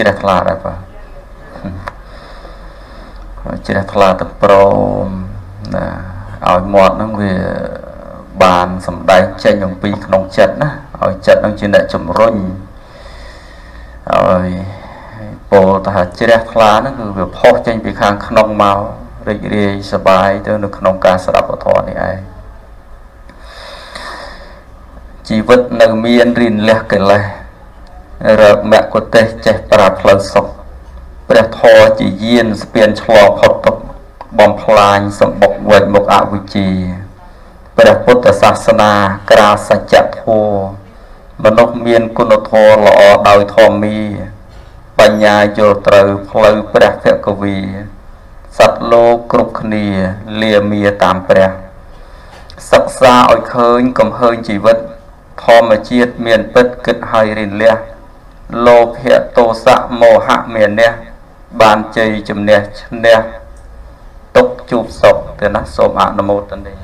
ជ្រះថ្លាដែរបាទជ្រះថ្លាទៅព្រមណាឲ្យមាត់ហ្នឹងវាបានសម្ដែងចេញអំពីក្នុងចិត្តណាឲ្យចិត្តហ្នឹងជាអ្នកជំរុញឲ្យពលតាជ្រះថ្លាហ្នឹងគឺវាផុសចេញពីខាងក្នុងមករីករាយសប្បាយទៅនៅក្នុងការស្ដាប់ពធនេះឯងជីវិតនៅមានរិនលះកិលេស រកមគ្គទេសចេះប្រាផ្លូវសុខព្រះធម៌ជាយានស្ពានឆ្លងផុតទុក្ខបំផ្លាញសម្បុកវេទមុខអវិជ្ជាព្រះពុទ្ធសាសនាក្រាសច្ចធម៌មនុស្សមានគុណធម៌ល្អដោយធម្មាបញ្ញាយល់ត្រូវផ្លូវព្រះភគវីសត្វលោកគ្រប់គ្នាលាមាតាមព្រះសិក្សាឲ្យឃើញកំហើញជីវិតធម្មជាតិមានពិតគិតឲ្យរិនលះ លោភៈទោសៈមោហៈមានះបានជ័យជំនះឈ្នះទុកជួបសុខទៅណាសូមអនុមោទនា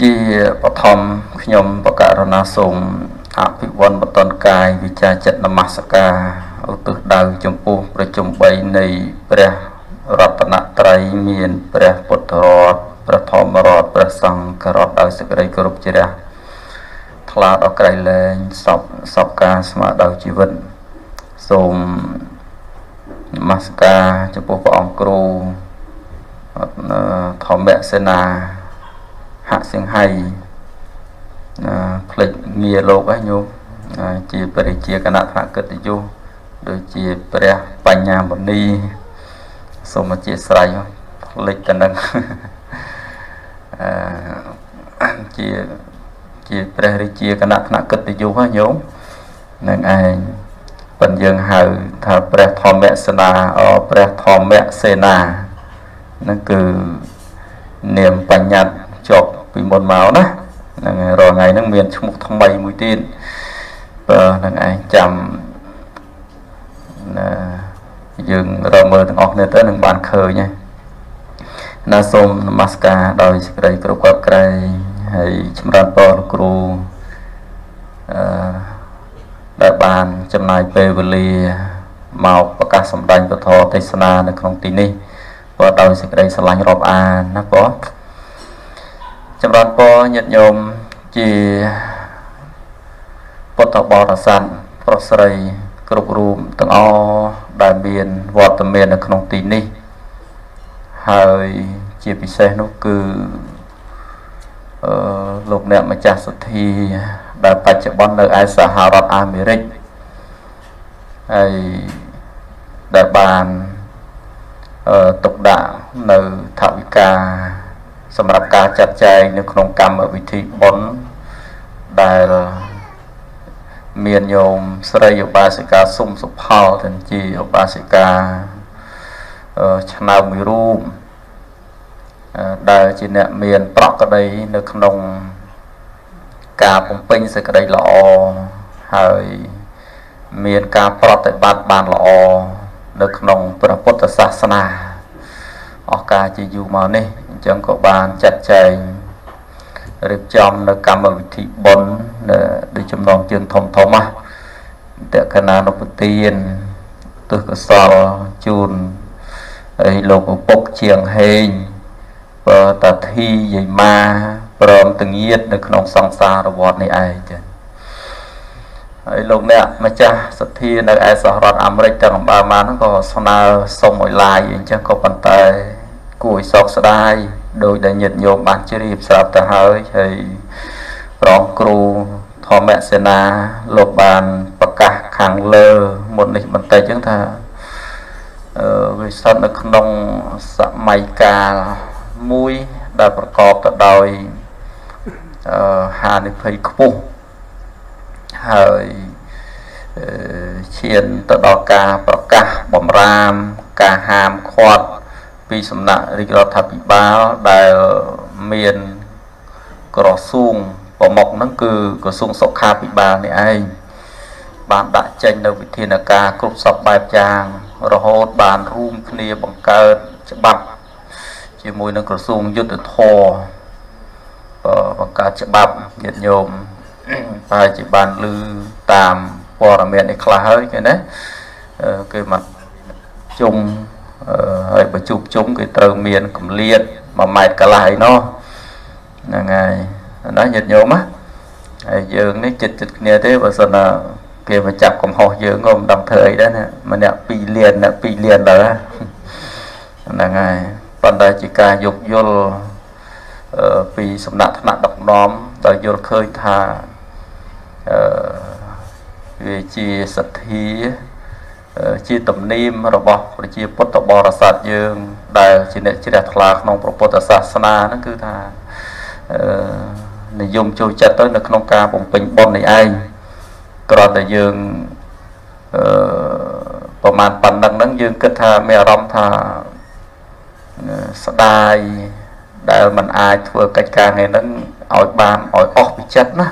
ជាបឋមខ្ញុំបកករណាសូមអភិវឌ្ឍបតនកាយវិចាចិត្តនមស្ការឧទ្ទិសដៅចំពោះប្រជុំ3នៃព្រះរតនត្រ័យមានព្រះពុទ្ធរតព្រះធម្មរតព្រះសង្ឃរតដោយសេចក្តីគោរពជ្រះ ថ្លាដល់ក្រៃលែងសពសពការស្មារតីជីវិតសូមនមស្ការចំពោះព្រះអង្គគ្រូធម្មសេនាហាក់សៀងហៃផ្លេចងារលោកហ្នឹងញោមជាបរិជាគណៈថ្នាក់កិត្តិយសដូចជាព្រះបញ្ញាមុនីសូមអធិស្ឋានផ្លេចទៅនឹងអឺជា ជាព្រះរាជាគណៈថ្នាក់កិត្តិយសហ្នឹងញោមនឹងឯងប៉ុនយើងហៅថាព្រះធម្មសេនាអព្រះធម្មសេនានឹងគឺនាមបញ្ញត្តិជាប់ពីមុនមកណាហ្នឹងរាល់ថ្ងៃហ្នឹងមានឈ្មោះថ្មីមួយទៀតបើហ្នឹងឯងចាំណាយើងរកមើលទាំងអស់គ្នាទៅនឹងបានឃើញហើយណាសូមនមស្ការដោយសេចក្តីគ្រប់គ្រប់ក្រែង ហើយចម្រើនពរលោកគ្រូអឺដែលបានចំណាយពេលវេលាមកប្រកាសសម្ដែងពធទេសនានៅក្នុងទីនេះព្រោះដោយសេចក្តីស្រឡាញ់រាប់អានណាបងចម្រើនពរញាតិញោមជាពុទ្ធបរិស័ទប្រុសស្រីគ្រប់រូបទាំងអស់ដែលមានវត្តមាននៅក្នុងទីនេះហើយជាពិសេសនោះគឺ អឺលោកអ្នកម្ចាស់សទ្ធាដែលបច្ចុប្បន្ននៅឯសហរដ្ឋអាមេរិកហើយដែលបានអឺទុកដាក់នៅថវិកាសម្រាប់ការចាត់ចែងនៅក្នុងកម្មវិធីបុណ្យដែលមានញោមស្រីឧបាសិកាសុំសុផលទាំងជាឧបាសិកាឆ្នើមមួយរូប ដែលជាអ្នកមានប្រកក្តីនៅក្នុងការបំពេញសេចក្តីល្អហើយមានការប្រតិបត្តិបានល្អនៅក្នុងព្រះពុទ្ធសាសនាអស់ការជាយូរមកនេះអញ្ចឹងក៏បានចាត់ចែងរៀបចំនៅកម្មវិធីបុណ្យដូចចំណងជើងធំធំណាតកណានុពទានទិសកសលជូនហើយលោកឪពុកជាងហេង បើតាធីយាយម៉ាព្រមទាំងញាតនៅក្នុងសង្សារវដ្តនេះឯងចា៎ហើយលោកអ្នកម្ចាស់សទ្ធានៅឯសហរដ្ឋអាមេរិកទាំងអំបើមកហ្នឹងក៏ស្នើសុំឲ្យឡាយអញ្ចឹងក៏ប៉ុន្តែគួរឲ្យសោកស្ដាយដោយដែលញាតិញោមបានជ្រាបស្រាប់ទៅហើយហើយប្រងគ្រូធម្មសេនាលោកបានប្រកាសខាងលើមុននេះបន្តិចចឹងថាអឺវាស្ថិតនៅក្នុងសម័យកាល មួយដែលប្រកបទៅដោយអឺហានិភ័យខ្ពស់ហើយឈានទៅដល់ការប្រកាសបំរាមការហាមឃាត់ពីសំណាក់រាជរដ្ឋាភិបាលដែលមានក្រសួងប្រមុខហ្នឹងគឺក្រសួងសុខាភិបាលនេះឯងបានដាក់ចេញនៅវិធានការគ្រប់សពបែបយ៉ាងរហូតបានរួមគ្នាបង្កើតច្បាប់ ជាមួយនឹងក្រសួងយុទ្ធភ័ពបង្កើតច្បាប់ញាតិញោមប្រហែលជាបានឮតាមព័ត៌មាននេះខ្លះហើយគេណាគេមកជុំហើយបើជួបជុំគេត្រូវមានកម្លៀត1ម៉ែត្រកន្លះឯណោះហ្នឹងហើយណាញាតិញោមណាហើយយើងនេះចិត្តចិត្តគ្នាទេបើសិនណាគេមកចាប់កំហុសយើងក៏មិនដឹងធ្វើអីដែរណាម្នាក់2លានអ្នក2លានដែរហ្នឹងហើយ ប៉ុន្តែជាការយោគយល់ពីសំណាក់ថ្នាក់ដឹកនាំដោយយល់ឃើញថាអឺវាជាសទ្ធាជាទំនៀមរបស់ប្រជាពុទ្ធបរិស័ទយើង ដែលជាអ្នកជ្រះថ្លាក្នុងព្រះពុទ្ធសាសនាហ្នឹងគឺថាអឺនិយមចូលចិត្តទៅនៅក្នុងការបំពេញបុណ្យនេះឯងគ្រាន់តែយើងអឺប្រហែលប៉ុណ្ណឹងហ្នឹងយើងគិតថាមានអារម្មណ៍ថា ស្ដាយដែលมันអាចធ្វើកិច្ចការថ្ងៃហ្នឹងឲ្យបានឲ្យអស់ពីចិត្តណា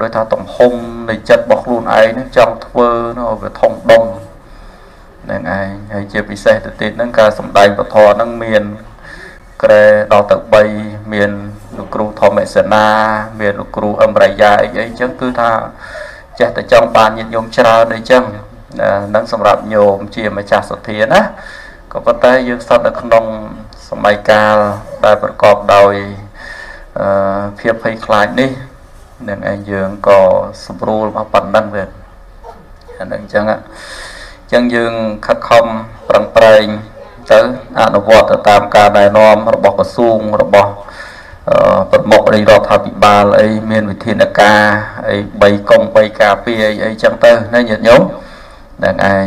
ដោយថាទំហំនៃចិត្តរបស់ខ្លួនឯងហ្នឹងចង់ធ្វើនៅវាធំដុំនឹងឯងហើយជាពិសេសទៅទៀតហ្នឹងការសំដែងពធហ្នឹងមានក្រែដល់ទៅ3មានលោកគ្រូធម្មសេនាមានលោកគ្រូអឹមរយ៉ាអីអីចឹងគឺថាចេះតែចង់បានញាតិញោមច្រើនអីចឹងនឹងសម្រាប់ញោមជាម្ចាស់សទ្ធាណា ក៏ប៉ុន្តែយើងស្ថិតនៅក្នុងសម័យកាលដែលប្រកបដោយអឺភាពភ័យខ្លាចនេះនឹងឯងយើងក៏ស្រួលមកប៉ុណ្ណឹងវាអានឹងអញ្ចឹងអញ្ចឹងយើងខិតខំប្រឹងប្រែងទៅអនុវត្តទៅតាមការណែនាំរបស់ក្រសួងរបស់ប្រមុខរាជរដ្ឋាភិបាលអីមានវិធានការអី3កុំ3ការពារអីអីចឹងទៅណាញាតិញោមនឹងឯង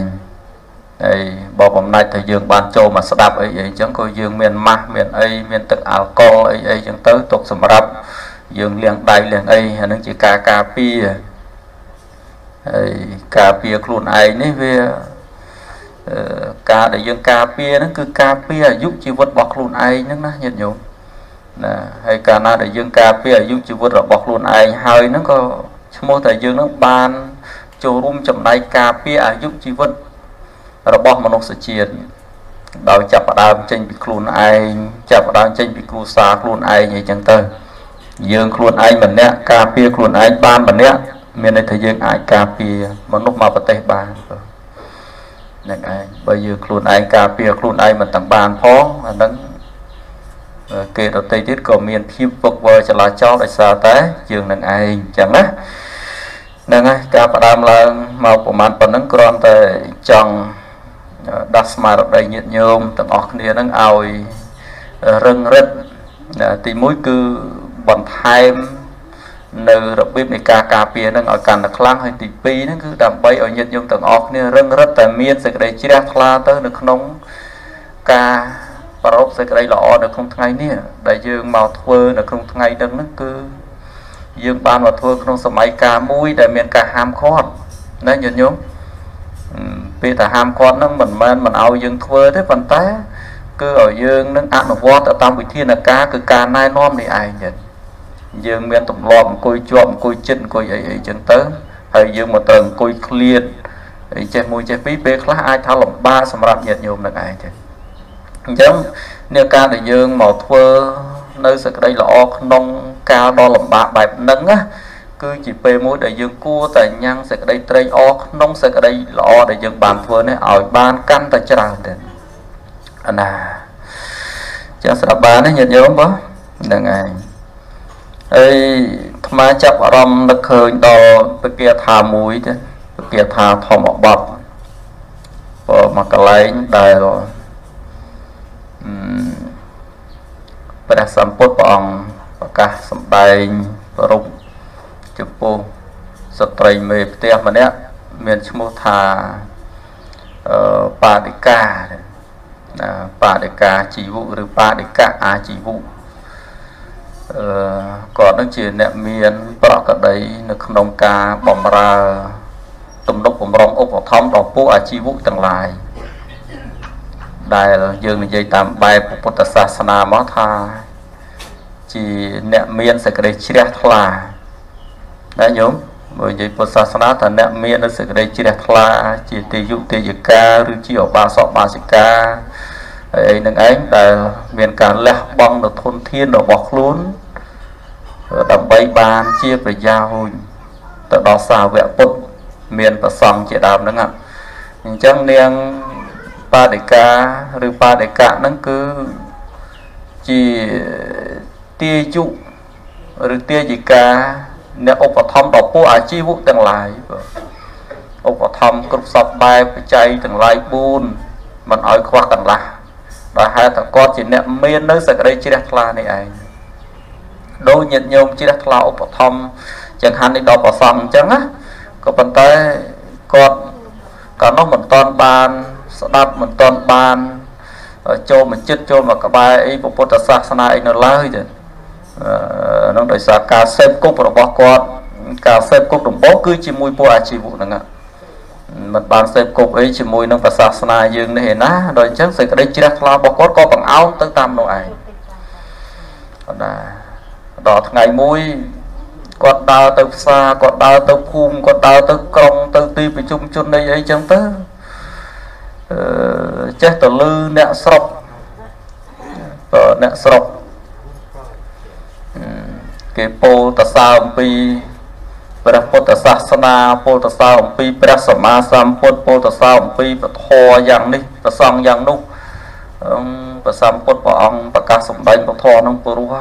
ហើយបើបំណាច់ថាយើងបានចូលមកស្ដាប់អីអីចឹងក៏យើងមានម៉ាស់មានអីមានទឹកអាល់កុលអីអីចឹងទៅទុកសម្រាប់យើងលាងដៃលាងអីអានឹងជាការការពារហើយការពារខ្លួនឯងនេះវាការដែលយើងការពារហ្នឹងគឺការពារអាយុជីវិតរបស់ខ្លួនឯងហ្នឹងណាញាតិញោមណាហើយកាលណាដែលយើងការពារអាយុជីវិតរបស់ខ្លួនឯងហើយហ្នឹងក៏ឈ្មោះតែយើងហ្នឹងបានចូលរួមចំណែកការពារអាយុជីវិតរបស់ មនុស្សជាតិដោយចាប់ផ្ដើមចេញពីខ្លួនឯងចាប់ផ្ដើមចេញពីគ្រួសារខ្លួនឯងអីចឹងទៅយើងខ្លួនឯងម្នាក់ការពារខ្លួនឯងបានម្នាក់មានន័យថាយើងអាចការពារមនុស្សមកប្រទេសបានហ្នឹងឯងបើយើងខ្លួនឯងការពារខ្លួនឯងមិនទាំងបានផងអាហ្នឹងគេដទៃទៀតក៏មានភាពវឹកវរចលាចលដោយសារតែយើងនឹងឯងអញ្ចឹងណាហ្នឹងហើយការផ្ដើមឡើងមកប្រហែលប៉ុណ្ណឹងគ្រាន់តែចង់ ដាស់ស្មារតីញាតិញោមទាំងអស់គ្នានឹងឲ្យរឹងរិតទី1គឺបន្ថែមនៅរបៀបនៃការការពារនឹងឲ្យកាន់តែខ្លាំងហើយទី2ហ្នឹងគឺដើម្បីឲ្យញាតិញោមទាំងអស់គ្នារឹងរិតតែមានសេចក្តីជ្រះថ្លាទៅនៅក្នុងការប្រោបសេចក្តីល្អនៅក្នុងថ្ងៃនេះដែលយើងមកធ្វើនៅក្នុងថ្ងៃហ្នឹងហ្នឹងគឺយើងបានមកធ្វើក្នុងសម័យកាលមួយដែលមានការហាមឃាត់ណាញាតិញោម ពេលតែហាមឃាត់ហ្នឹងមិនមែនមិនឲ្យយើងធ្វើទេប៉ុន្តែ គឺឲ្យយើងនឹងអនុវត្តទៅតាមវិធានការគឺការណែនាំនេះឯងចឹងយើងមានទម្លាប់អង្គុយជាប់អង្គុយចិត្តអង្គុយអីអីចឹងទៅហើយយើងមកត្រូវអង្គុយឃ្លាតអីចេះមួយចេះពីរពេលខ្លះអាចថាលំបាកសម្រាប់ញាតិញោមនឹងឯងចឹងអញ្ចឹងនៅការដែលយើងមកធ្វើនៅសក្តីល្អក្នុងកាលដ៏លំបាកបែបហ្នឹងណា គឺជាពេលមួយដែលយើងគួរតែញ៉ាំងសេចក្តីត្រេកអរក្នុងសេចក្តីល្អដែលយើងបានធ្វើនេះឲ្យបានកាន់តែច្រើនទៅអាណាចាស្រាប់បានទេញាតិញោមបងហ្នឹងឯងហើយអាត្មាចាប់អារម្មណ៍នឹកឃើញដល់ពគាថាមួយទេពគាថាធម្មបទបើមកកន្លែងដែលព្រះសម្ពុទ្ធព្រះអង្គប្រកាសសម្ដែងប្ររព ចំពោះស្ត្រីមេផ្ទះម្នាក់មានឈ្មោះថាអឺបាតិកាណាបាតិកាជីវុឬបាតិកៈអាជីវុអឺគាត់នឹងជាអ្នកមាន ប្រកដី នៅក្នុងការបំរើទំនុកបំរុងឧបត្ថម្ភដល់ពួកអាជីវុទាំងឡាយដែលយើងនិយាយតាមបែបពុទ្ធសាសនាមកថា ជាអ្នកមានសេចក្តីជ្រះថ្លា ណាញោមបើនិយាយពុទ្ធសាសនាថាអ្នកមានសេចក្តីជ្រះថ្លាជាទេយុទេយកាឬជាឧបាសកបាសិកាហើយនឹងឯងដែលមានការលះបង់នៅធនធានរបស់ខ្លួនដើម្បីបានជាប្រយោជន៍ទៅដល់សាវកពុទ្ធមានប្រសង់ជាដើមហ្នឹងអញ្ចឹងនាងបាតិកាឬបាតិកៈហ្នឹងគឺជាទាយុឬទាយិកា អ្នកឧបត្ថម្ភដល់ពួកអាជីវៈទាំងឡាយឧបត្ថម្ភគ្រប់សពបែបបច្ច័យទាំងឡាយ4មិនឲ្យខ្វះកន្លះដោយហេតុតែគាត់ជាអ្នកមាននៅសក្តិជ្រះថ្លានេះឯងដោយញាតិញោមជ្រះថ្លាឧបត្ថម្ភចង្ហាន់នេះដល់ប្រសងអញ្ចឹងណាក៏ប៉ុន្តែគាត់កាលនោះមិនតាន់បានស្ដាប់មិនតាន់បានចូលមកចិត្តចូលមកក្បែរអីពុទ្ធសាសនាអីនៅឡើយទេ នឹងដោយសារការសេពគប់របស់គាត់ការសេពគប់ដំបូងគឺជាមួយពួកអាជីវៈហ្នឹងមិនបានសេពគប់អីជាមួយនឹងសាសនាយើងនេះឯណាដល់អញ្ចឹងសេចក្តីជ្រះថ្លារបស់គាត់ក៏បង្អោនទៅតាមនោះឯងគាត់ណាដល់ថ្ងៃមួយគាត់ដើរទៅផ្សារគាត់ដើរទៅភូមិគាត់ដើរទៅក្រុងទៅទីប្រជុំជនអីអីចឹងទៅអឺចេះទៅលឺអ្នកស្រុកបើអ្នកស្រុក គេពោលតសើអំពីព្រះពុទ្ធសាសនាពោលតសើអំពីព្រះសម្មាសម្ពុទ្ធពោលតសើអំពីពធយ៉ាងនេះប្រសងយ៉ាងនោះព្រះសម្ពុទ្ធព្រះអង្គប្រកាសសម្ដែងពធនឹងព្រោះ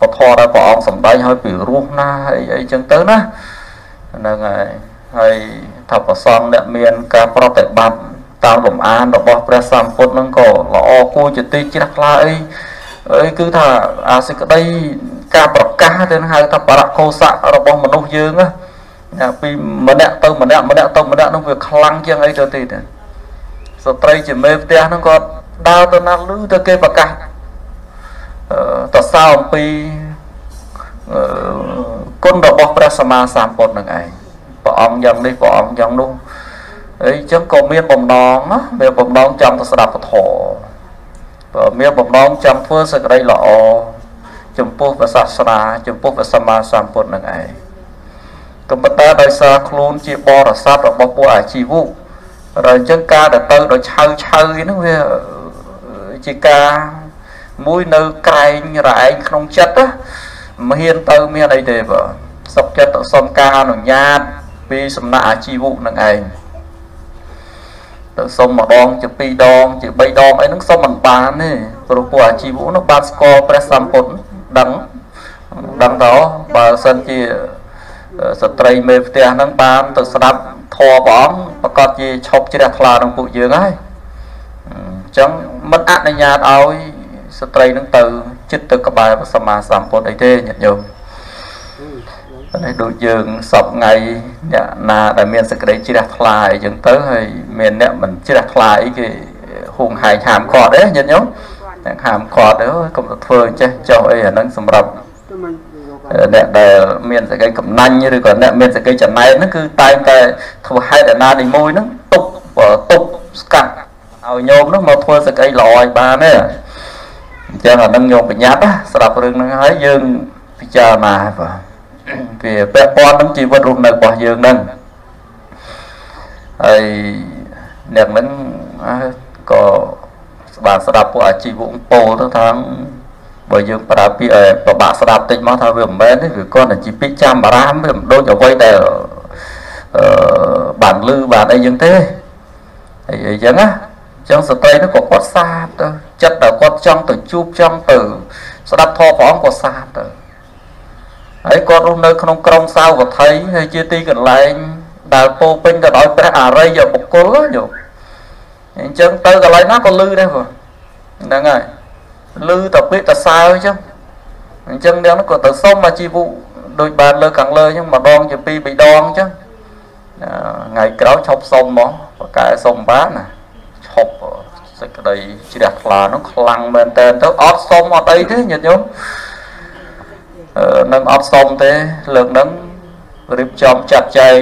ពធដែលព្រះអង្គសម្ដែងឲ្យពីរស់ណាអីអីចឹងទៅណាហ្នឹងហើយហើយថាប្រសងអ្នកមានការប្រតិបត្តិតាមលំអានរបស់ព្រះសម្ពុទ្ធនឹងក៏ល្អគួរជាទីជ្រះថ្លាអីអីគឺថាអាសេចក្តី ការប្រកាសទៅហៅថាបរកោសៈរបស់មនុស្សយើងណាពីម្នាក់ទៅម្នាក់ម្នាក់ទៅម្នាក់នោះវាខ្លាំងជាងអីទៅទៀតស្ត្រីជាមេផ្ទះហ្នឹងគាត់ដើរទៅណាលឺទៅគេប្រកាសតសើអំពីគុណរបស់ព្រះសម្មាសម្ពុទ្ធនឹងឯងព្រះអង្គយ៉ាងនេះព្រះអង្គយ៉ាងនោះអីចឹងក៏មានបំណងណាមានបំណងចង់ទៅស្ដាប់ពធបើមានបំណងចង់ធ្វើសេចក្តីល្អ ចំពោះព្រះសាសនាចំពោះព្រះសម្មាសម្ពុទ្ធនឹងឯងក៏ប៉ុន្តែដោយសារខ្លួនជាបរិស័ទរបស់ពួកអាជីវៈហើយអញ្ចឹងការដែលទៅដោយឆៅឆៅហ្នឹងវាជាការមួយនៅក្រែងរឯងក្នុងចិត្តណាមិនហ៊ានទៅមានអីទេបើសុខចិត្តទៅសុំការអនុញ្ញាតពីសំណាក់អាជីវៈនឹងឯងទៅសុំម្ដងជាពីរដងជាបីដងអីហ្នឹងសុំមិនបានទេព្រោះពួកអាជីវៈនោះបានស្គាល់ព្រះសម្ពុទ្ធ ដឹងដឹងតើបើសិនជាស្ត្រីមេផ្ទះហ្នឹងបានទៅស្ដាប់ធម៌ព្រះអង្គប្រកាសជាឈប់ជ្រះថ្លានឹងពួកយើងហើយអញ្ចឹងមិនអនុញ្ញាតឲ្យស្ត្រីនឹងទៅចិត្តទៅក្បែរព្រះសម្មាសម្ពុទ្ធអីទេញាតិញោមនេះដូចយើងសពថ្ងៃអ្នកណាដែលមានសក្តិជ្រះថ្លាអីចឹងទៅហើយមានអ្នកមិនជ្រះថ្លាអីគេហួងហែងហាមគាត់ទេញាតិញោម តែហាមគាត់ទៅកុំទៅធ្វើចេះចុះអីអាហ្នឹងសម្រាប់អ្នកដែលមានសក្តិកំណាញ់ឬក៏អ្នកមានសក្តិចំណែកហ្នឹងគឺតែងតែធ្វើហេតុណានីមួយហ្នឹងទប់ទប់ស្កាត់ឲ្យញោមហ្នឹងមកធ្វើសក្តិល្អឲ្យបានទេអញ្ចឹងអានឹងញោមបញ្ញត្តិស្រាប់រឿងហ្នឹងហើយយើងពិចារណាបាទវាពាក់ព័ន្ធនឹងជីវិតរស់នៅរបស់យើងហ្នឹងហើយអ្នកហ្នឹងក៏ បានស្ដាប់ពួកអាជីវៈពោលទៅថាបើយើងប្រើពាក្យប្របាក់ស្ដាប់តិចមកថាវាមិនមែនទេវាគាត់តែជាពាក្យចាំបារាមវាមិនដូចអ្វីដែលអឺបានលឺបានអីចឹងទេអីអីចឹងណាចឹងស្ត្រីនោះក៏គាត់សាបទៅចិត្តដែលគាត់ចង់ទៅជួបចង់ទៅស្ដាប់ធម៌ព្រះអង្គក៏សាបទៅហើយគាត់រស់នៅក្នុងក្រុងសាវត្ថីហើយជាទីកន្លែងដែលពោពេញទៅដោយព្រះអរិយបុគ្គលយោ អញ្ចឹងទៅកន្លែងណាក៏លឺដែរបងហ្នឹងហើយលឺតែពាក្យតសើអញ្ចឹងអញ្ចឹងអ្នកនោះក៏ទៅសុំអាជីវៈដូចបានលើខាងលើអញ្ចឹងម្ដងជាពីរបីដងអញ្ចឹងថ្ងៃក្រោយឈប់សុំមកប្រកែសុំបានណាឈប់សេចក្តីជ្រះថ្លានោះខ្លាំងមែនតើទៅអត់សុំអត់អីទេញាតិញោមអឺនឹងអត់សុំទេលើកហ្នឹងរៀបចំចាត់ចែង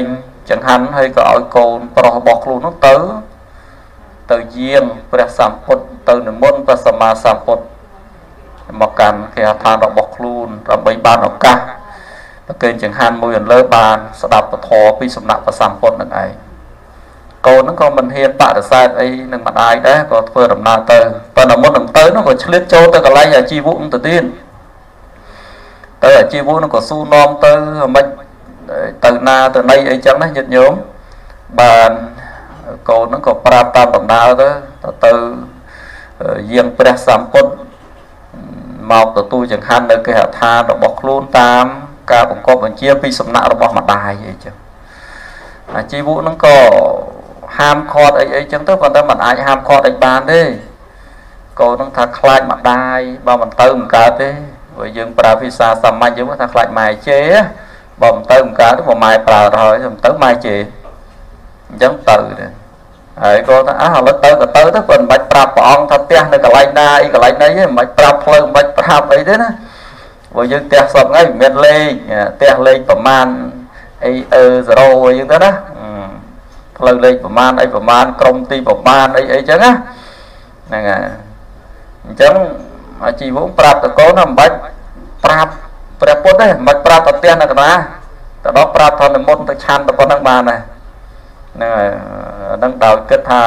ចង្ហាន់ហើយក៏ឲ្យកូនប្រុសរបស់ខ្លួននោះទៅ ទៅយាងព្រះសម្ពុទ្ធទៅនិមន្តព្រះសម្មាសម្ពុទ្ធមកកាន់គេហដ្ឋានរបស់ខ្លួនដើម្បីបានឱកាសប្រគេនចង្ហាន់មួយអន្លើបាន ស្ដាប់ពធពីសំណាក់ព្រះសម្ពុទ្ធនឹងឯងកូនហ្នឹងក៏មិនហ៊ានបដិសេធអីនឹងម្ដាយដែរក៏ធ្វើដំណើរទៅប៉ុន្តែមុននឹងទៅហ្នឹងក៏ឆ្លៀតចូលទៅកន្លែងអាជីវៈទៅទៀតទៅអាជីវៈហ្នឹងក៏ស៊ូនាំទៅមិនទៅណាទៅណីអីចឹងណាញាតិញោមបាន កូនហ្នឹងក៏ប្រាប់តាមដំណើរទៅទៅយាងព្រះសម្ពុទ្ធមកទទួលចង្ហាន់នៅគេហដ្ឋានរបស់ខ្លួនតាមការបង្កប់បញ្ជាពីសំណាក់របស់ម្ដាយអីចឹងអាជីវៈហ្នឹងក៏ហាមឃាត់អីអីចឹងទៅប៉ុន្តែมันអាចហាមឃាត់អីបានទេកូនហ្នឹងថាខ្លាចម្ដាយបើមិនទៅមិនកើតទេព្រោះយើងប្រើភាសាសាមញ្ញយើងថាខ្លាចម៉ែជេបើមិនទៅមិនកើតទេបើម៉ែប្រើទៅហើយមិនទៅម៉ែជេអញ្ចឹងទៅទេ ហើយគាត់ថាអះឥឡូវទៅក៏ទៅទៅគាត់មិនបាច់ប្រាប់ព្រះអង្គថាផ្ទះនៅកន្លែងណាអីកន្លែងណីទេមិនបាច់ប្រាប់ផ្លូវមិនបាច់ប្រាប់អីទេណាព្រោះយើងផ្ទះសពថ្ងៃមិនមានលេខផ្ទះលេខប្រមាណអីអឺ0អីហ្នឹងទៅណាផ្លូវលេខប្រមាណអីប្រមាណក្រុមទីប្រមាណអីអីចឹងណាហ្នឹងហើយអញ្ចឹងអាជីវងប្រាប់តកូនណាមិនបាច់ប្រាប់ព្រះពុទ្ធទេមិនបាច់ប្រាប់ប្រទេសនៅកណាទៅដល់ប្រាប់ធនមុនទៅឆាន់ទៅប៉ុណ្ណឹងបានដែរហ្នឹងហើយ ហ្នឹងដោយគិតថា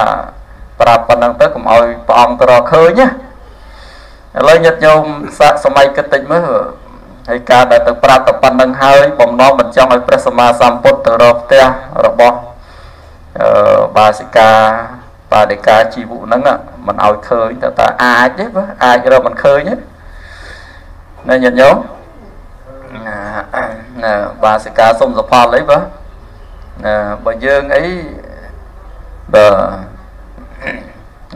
ប្រាប់ប៉ុណ្ណឹងទៅកុំឲ្យព្រះអង្គទៅរកឃើញណាឥឡូវញាតិញោមសាកសម័យគិតតិចមើលហើយការដែលទៅប្រាប់តែប៉ុណ្្នឹងហើយបំណងមិនចង់ឲ្យព្រះសម្មាសម្ពុទ្ធទៅរកផ្ទះរបស់អឺបាសិកាបាតិកាជីវៈហ្នឹងមិនឲ្យឃើញតែតើអាចទេបើអាចរកមិនឃើញទេណាញាតិញោមណាបាសិកាសុំសផលអីបើណាបើយើងអី បើ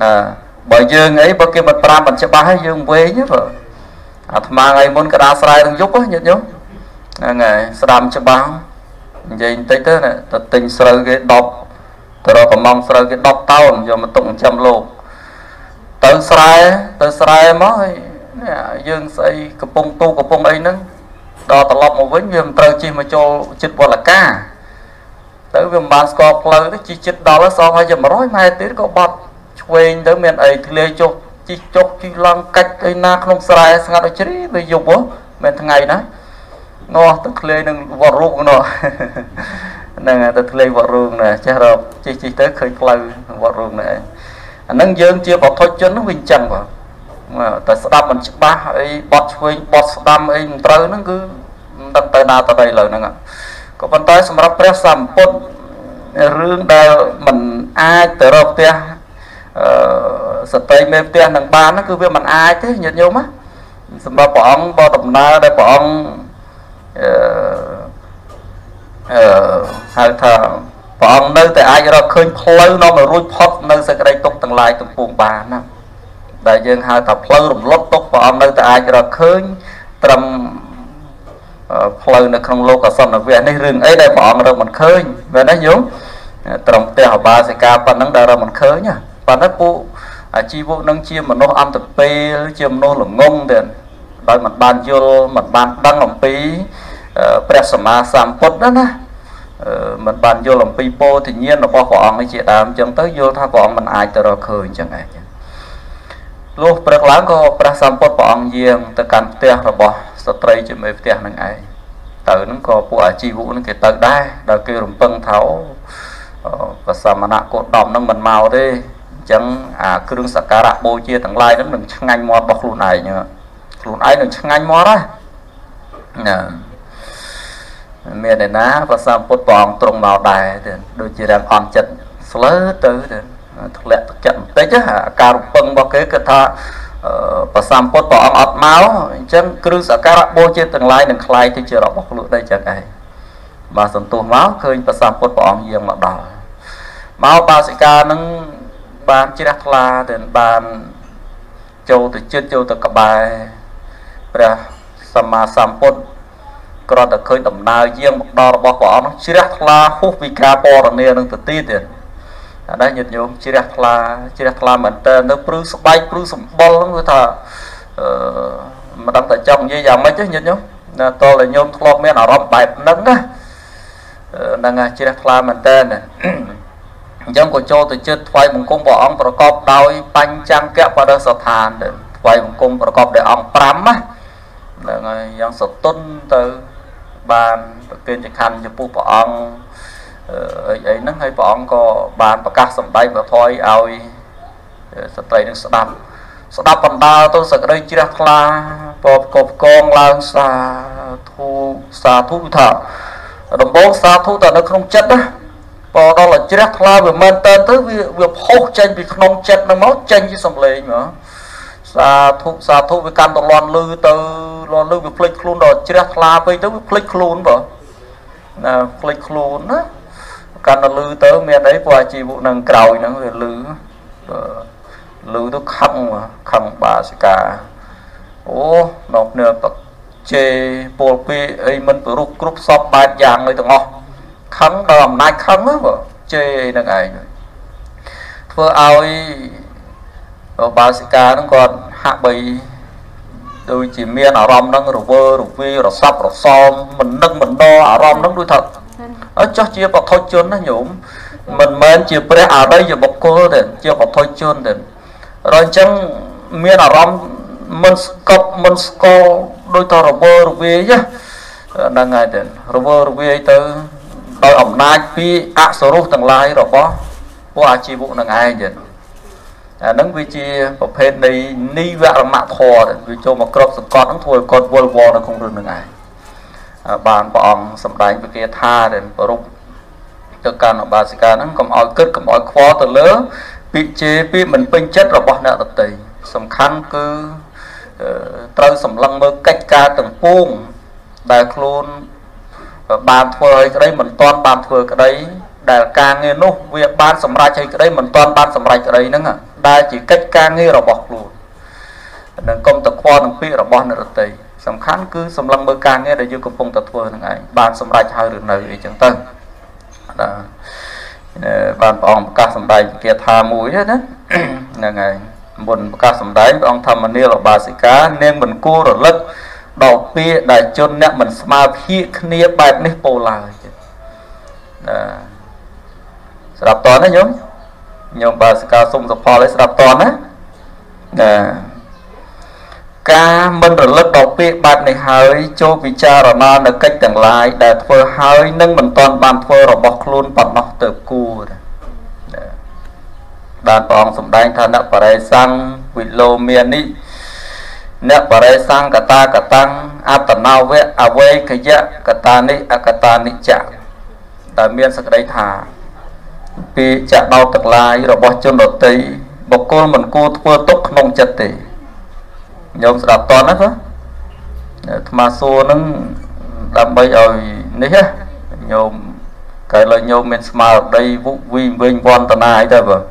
ណាបើយើងអីបើគេមិនប្រាប់មិនច្បាស់ហើយយើងវែងបើអាត្មាថ្ងៃមុនក៏ដាស្រ័យនឹងយប់ញាតិញោមហ្នឹងហើយស្ដាំច្បាស់និយាយបន្តិចទៅណាទៅទិញស្រូវគេ10ទៅរកកំងស្រូវគេ10តោនយកមកទុកចិញ្ចឹមលោកទៅស្រែទៅស្រែមកហើយយើងស្អីកំពុងទូកំពុងអីហ្នឹងដល់ត្រឡប់មកវិញវាមិនត្រូវជិះមកចូលចិត្តវលកា ទៅវាមិនបានស្គាល់ផ្លូវទៅជិះចិត្តដល់សងហើយជា100ម៉ែត្រទៀតក៏បត់ឆ្វេងទៅមានអីធ្លាយចុះជិះចុះជិះឡើងកាច់ទៅណាក្នុងស្រែស្ងាត់អជ្រីវាយប់ហ៎មិនថ្ងៃណានោះទៅធ្លាយនឹងវត្តរូបនោះហ្នឹងទៅធ្លាយវត្តរូបណាចេះរកជិះជិះទៅឃើញផ្លូវវត្តរូបនេះអាហ្នឹងយើងជាបទុជនហ្នឹងវាអញ្ចឹងបាទតែស្ដាប់មិនច្បាស់អីបត់ឆ្វេងបត់ស្ដាំអីមិនត្រូវហ្នឹងគឺមិនដឹងទៅណាទៅដីលើហ្នឹង ក៏ប៉ុន្តែសម្រាប់ព្រះសម្ពុទ្ធរឿងដែលមិនអាចទៅរកផ្ទះអឺសតីមេផ្ទះនឹងបានគឺវាមិនអាចទេញាតិញោមណាសម្រាប់ព្រះអង្គបើដំណើរដែលព្រះអង្គអឺអឺហៅថាព្រះអង្គនៅតែអាចរកឃើញផ្លូវនាំឲ្យរួចផុតនៅសេចក្តីទុកទាំងឡាយទាំងពួងបានណាដែលយើងហៅថាផ្លូវរំលត់ទុកព្រះអង្គនៅតែអាចរកឃើញត្រឹម ផ្លូវនៅក្នុងលោកអសន្នវៈនេះរឿងអីដែលព្រះអង្គរកមិនឃើញមែនទេញោមត្រឹមផ្ទះអបាសិកាប៉ុណ្ណឹងដែលរកមិនឃើញប៉ុន្តែពួកអាជីវកនឹងជាមនុស្សអន្តពេលជាមនុស្សល្ងងទៀតដោយមិនបានយល់មិនបានដឹងអំពីព្រះសម្មាសម្ពុទ្ធណាណាមិនបានយល់អំពីពោធិញ្ញាណរបស់ព្រះអង្គជាដើមអញ្ចឹងទៅយល់ថាព្រះអង្គមិនអាចទៅរកឃើញអញ្ចឹងឯងលុះព្រឹកឡើងក៏ព្រះសម្ពុទ្ធព្រះអង្គយាងទៅកាន់ផ្ទះរបស់ ស្ត្រីជាមេផ្ទះនឹងឯងទៅនឹងក៏ពួកអាជីវៈនឹងគេទៅដែរដល់គេរំពឹងថាប្រសមណៈកោតដំនឹងមិនមកទេអញ្ចឹងអាគ្រឿងសក្ការៈបូជាទាំងឡាយនឹងនឹងឆ្ងាញ់មាត់របស់ខ្លួនឯងខ្លួនឯងនឹងឆ្ងាញ់មាត់ណាណាមានឯណាប្រសាពុទ្ធព្រះអង្គទ្រង់មកដែរទៅដូចជារាំងអន់ចិត្តស្លើទៅទៅធ្លាក់ទឹកចិត្តបន្តិចការរំពឹងរបស់គេគឺថា ប្រសាពុទ្ធព្រះអង្គអត់មកអញ្ចឹងគ្រឿងសក្ការៈបូជាទាំងឡាយនឹងคล้ายទៅជារបស់ខ្លួនដែរចឹងឯងបាទសន្ទុះមកឃើញប្រសាពុទ្ធព្រះអង្គយាងមកដល់មកបាសិកានឹងបានជ្រះថ្លាទៅបានចូលទៅជិតចូលទៅក្បែរព្រះសម្មាសម្ពុទ្ធគ្រាន់តែឃើញដំណើរយាងមកដល់របស់ព្រះអង្គជ្រះថ្លាហុះពីការពរនានឹងទៅទៀតទៀត អានេះញាតិញោមជ្រះថ្លាជ្រះថ្លាមែនតើនៅព្រឺស្បែកព្រឺសម្បុរហ្នឹងគឺថាអឺមិនដឹងតែចង់និយាយយ៉ាងម៉េចទេញាតិញោមណាតលញោមធ្លាប់មានអារម្មណ៍បែបហ្នឹងណាហ្នឹងជ្រះថ្លាមែនតើអញ្ចឹងក៏ចូលទៅជិតថ្វាយបង្គំព្រះអង្គប្រកបដោយបញ្ចង្គៈបរិសឋានថ្វាយបង្គំប្រកបដោយអង្គ5ណាហ្នឹងហើយយ៉ាងសតុនទៅបានប្រគេនចក្ខណ្ឌចំពោះព្រះអង្គ អីអីហ្នឹងហើយព្រះអង្គក៏បានប្រកាសសម្ដែងព្រះធម៌ឲ្យស្ត្រីនឹងស្ដាប់ស្ដាប់បណ្ដាលទៅសក្តីជ្រះថ្លាពពកបកងឡើងសាធុសាធុថាដំបងសាធុតែនៅក្នុងចិត្តណាពដល់ឲ្យជ្រះថ្លាវាមែនតើទៅវាវាផុសចេញពីក្នុងចិត្តហ្នឹងមកចេញជាសំឡេងមកសាធុសាធុវាកាន់តលន់លឺទៅលន់លឺវាភ្លេចខ្លួនដល់ជ្រះថ្លាពេកទៅវាភ្លេចខ្លួនបើណាភ្លេចខ្លួនណា កាន់តែលឺទៅមានអីពួកអាជីវកនឹងក្រោយហ្នឹងវាលឺលឺទៅខឹងខឹងបាសិកាអូដល់គ្នាទឹកជេពលពេអីមិនប្រុសគ្រប់សពបែបយ៉ាងអីទាំងអស់ខឹងដល់អំណាចខឹងហ្នឹងជេអីហ្នឹងឯងធ្វើឲ្យបាសិកាហ្នឹងគាត់ហាក់បីដូចជាមានអារម្មណ៍ហ្នឹងរវើរវាយរស័ព្ទរសោមមិននឹកមិនដអារម្មណ៍ហ្នឹងដូចថា អើចោះជាបឋុជនណាញោមមិនមែនជាព្រះអរិយបុគ្គលទេជាបឋុជនទេរអញ្ចឹងមានអារម្មណ៍មិនស្កប់មិនស្គាល់ដូចតរវើរវាយហ្នឹងហើយទេរវើរវាយទៅដោយអំណាចពីអសរុះទាំងឡាយរបស់ពួកអាជីវៈនឹងឯងទៀតអាហ្នឹងវាជាប្រភេទនៃនិវរមធរវាចូលមកក្របសង្កត់ហ្នឹងធ្វើឲ្យគាត់វល់វល់នៅក្នុងរឿងហ្នឹងឯង បានព្រះអង្គសម្ដែងវិគាថាដែលប្រពទៅកាន់ឧបាសិកាហ្នឹងកុំឲ្យគិតកុំឲ្យខ្វល់ទៅលើពាក្យជេរពាក្យមិនពេញចិត្តរបស់អ្នកដទៃសំខាន់គឺត្រូវសម្លឹងមើលកិច្ចការទាំងពួងដែលខ្លួនបានធ្វើឲ្យក្តីមិនទាន់បានធ្វើក្តីដែលការងារនោះវាបានសម្រេចឲ្យក្តីមិនទាន់បានសម្រេចក្តីហ្នឹងដែលជាកិច្ចការងាររបស់ខ្លួននឹងកុំតខ្វល់នឹងពាក្យរបស់អ្នកដទៃ សំខាន់គឺសម្លឹងមើលការងារដែលយើងកំពុងតែធ្វើហ្នឹងឯងបានសម្រេចហើយឬនៅអីចឹងទៅបាទបានព្រះអង្គប្រកាសសម្ដែងគាថាមួយណាហ្នឹងហើយមុនប្រកាសសម្ដែងព្រះអង្គធម្មនាលឧបាសិកានាងមិនគួររលឹកដល់ពាក្យដែលជនអ្នកមិនស្មើភាកគ្នាបែបនេះពោលឡើយណាស្រាប់តណាញោមញោមបាសិកាសុំសផលឲ្យស្រាប់តណាណា ការមិនរលឹកដល់ពាក្យបែបនេះហើយចូលពិចារណានៅកិច្ចទាំងឡាយដែលធ្វើហើយនឹងមិនទាន់បានធ្វើរបស់ខ្លួនប៉ុណ្ណោះទៅគួរបានព្រះអង្គសម្ដែងថាអ្នកបរិសង្ឃវិលោមានិអ្នកបរិសង្ឃកតាកតាំងអតណោវៈអវេកយៈកតានិអកតានិចៈដែលមានសក្តីថាពីចាក់ដោតទាំងឡាយរបស់ជនដតីបុគ្គលមិនគួរធ្វើទុកក្នុងចិត្តទេ ញោមស្ដាប់តន់ណាបងអាត្មាសួរនឹងដើម្បីឲ្យនេះណាញោមកាលលើញោមមានស្មារតីវុវីវិញវន្តនាអីទៅបង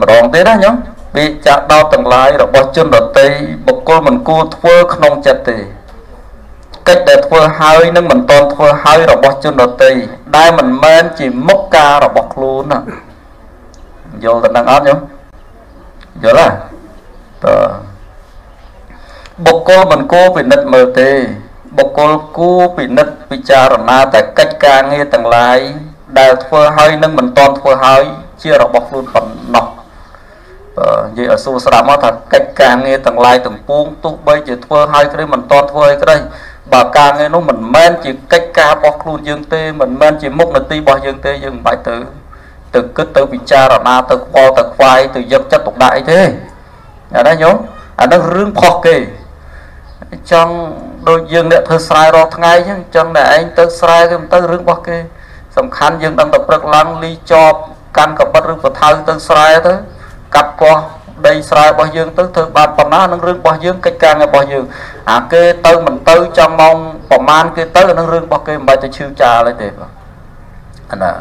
ម្ដងទៀតណាញោមពាក្យចាក់ដោតទាំងឡាយរបស់ជនដតីបុគ្គលមិនគួរធ្វើក្នុងចិត្តទេកិច្ចដែលធ្វើហើយនឹងមិនតន់ធ្វើហើយរបស់ជនដតីដែលមិនមែនជាមុខការរបស់ខ្លួនណាយល់ទៅនឹងអត់ញោមយល់ទេតើ បុគ្គលមិនគួរពិនិត្យមើលទេ បុគ្គលគួរពិនិត្យពិចារណាតែកិច្ចការងារទាំងឡាយដែលធ្វើហើយនឹងមិនតន់ធ្វើហើយជារបស់ខ្លួនប៉ុណ្ណោះនិយាយឲ្យសួរស្ដាប់មកថាកិច្ចការងារទាំងឡាយទាំងពួងទោះបីជាធ្វើហើយក្តីមិនតន់ធ្វើឲ្យក្តីបើការងារនោះមិនមែនជាកិច្ចការរបស់ខ្លួនយើងទេមិនមែនជាមុខនទីរបស់យើងទេយើងមិនបាច់ទៅទៅគិតទៅពិចារណាទៅខ្វល់ទៅខ្វាយទៅយកចិត្តទុកដាក់អីទេអានេះញោមអានេះរឿងផុសគេ ចង់ដូចយើងអ្នកធ្វើស្រែរាល់ថ្ងៃអញ្ចឹងចង់តែឯងទៅស្រែគេមិនទៅរឿងរបស់គេសំខាន់យើងដឹងតែព្រឹកឡើងលីចបកាន់កបិតឬបថៅទៅស្រែទៅកាប់កោះដីស្រែរបស់យើងទៅធ្វើបានប៉ុណ្ណានឹងរឿងរបស់យើងកិច្ចការរបស់យើងអាគេទៅមិនទៅចាំម៉ោងប្រហែលគេទៅនឹងរឿងរបស់គេមិនបាច់ទៅឈឺចាលទេបាទអាណា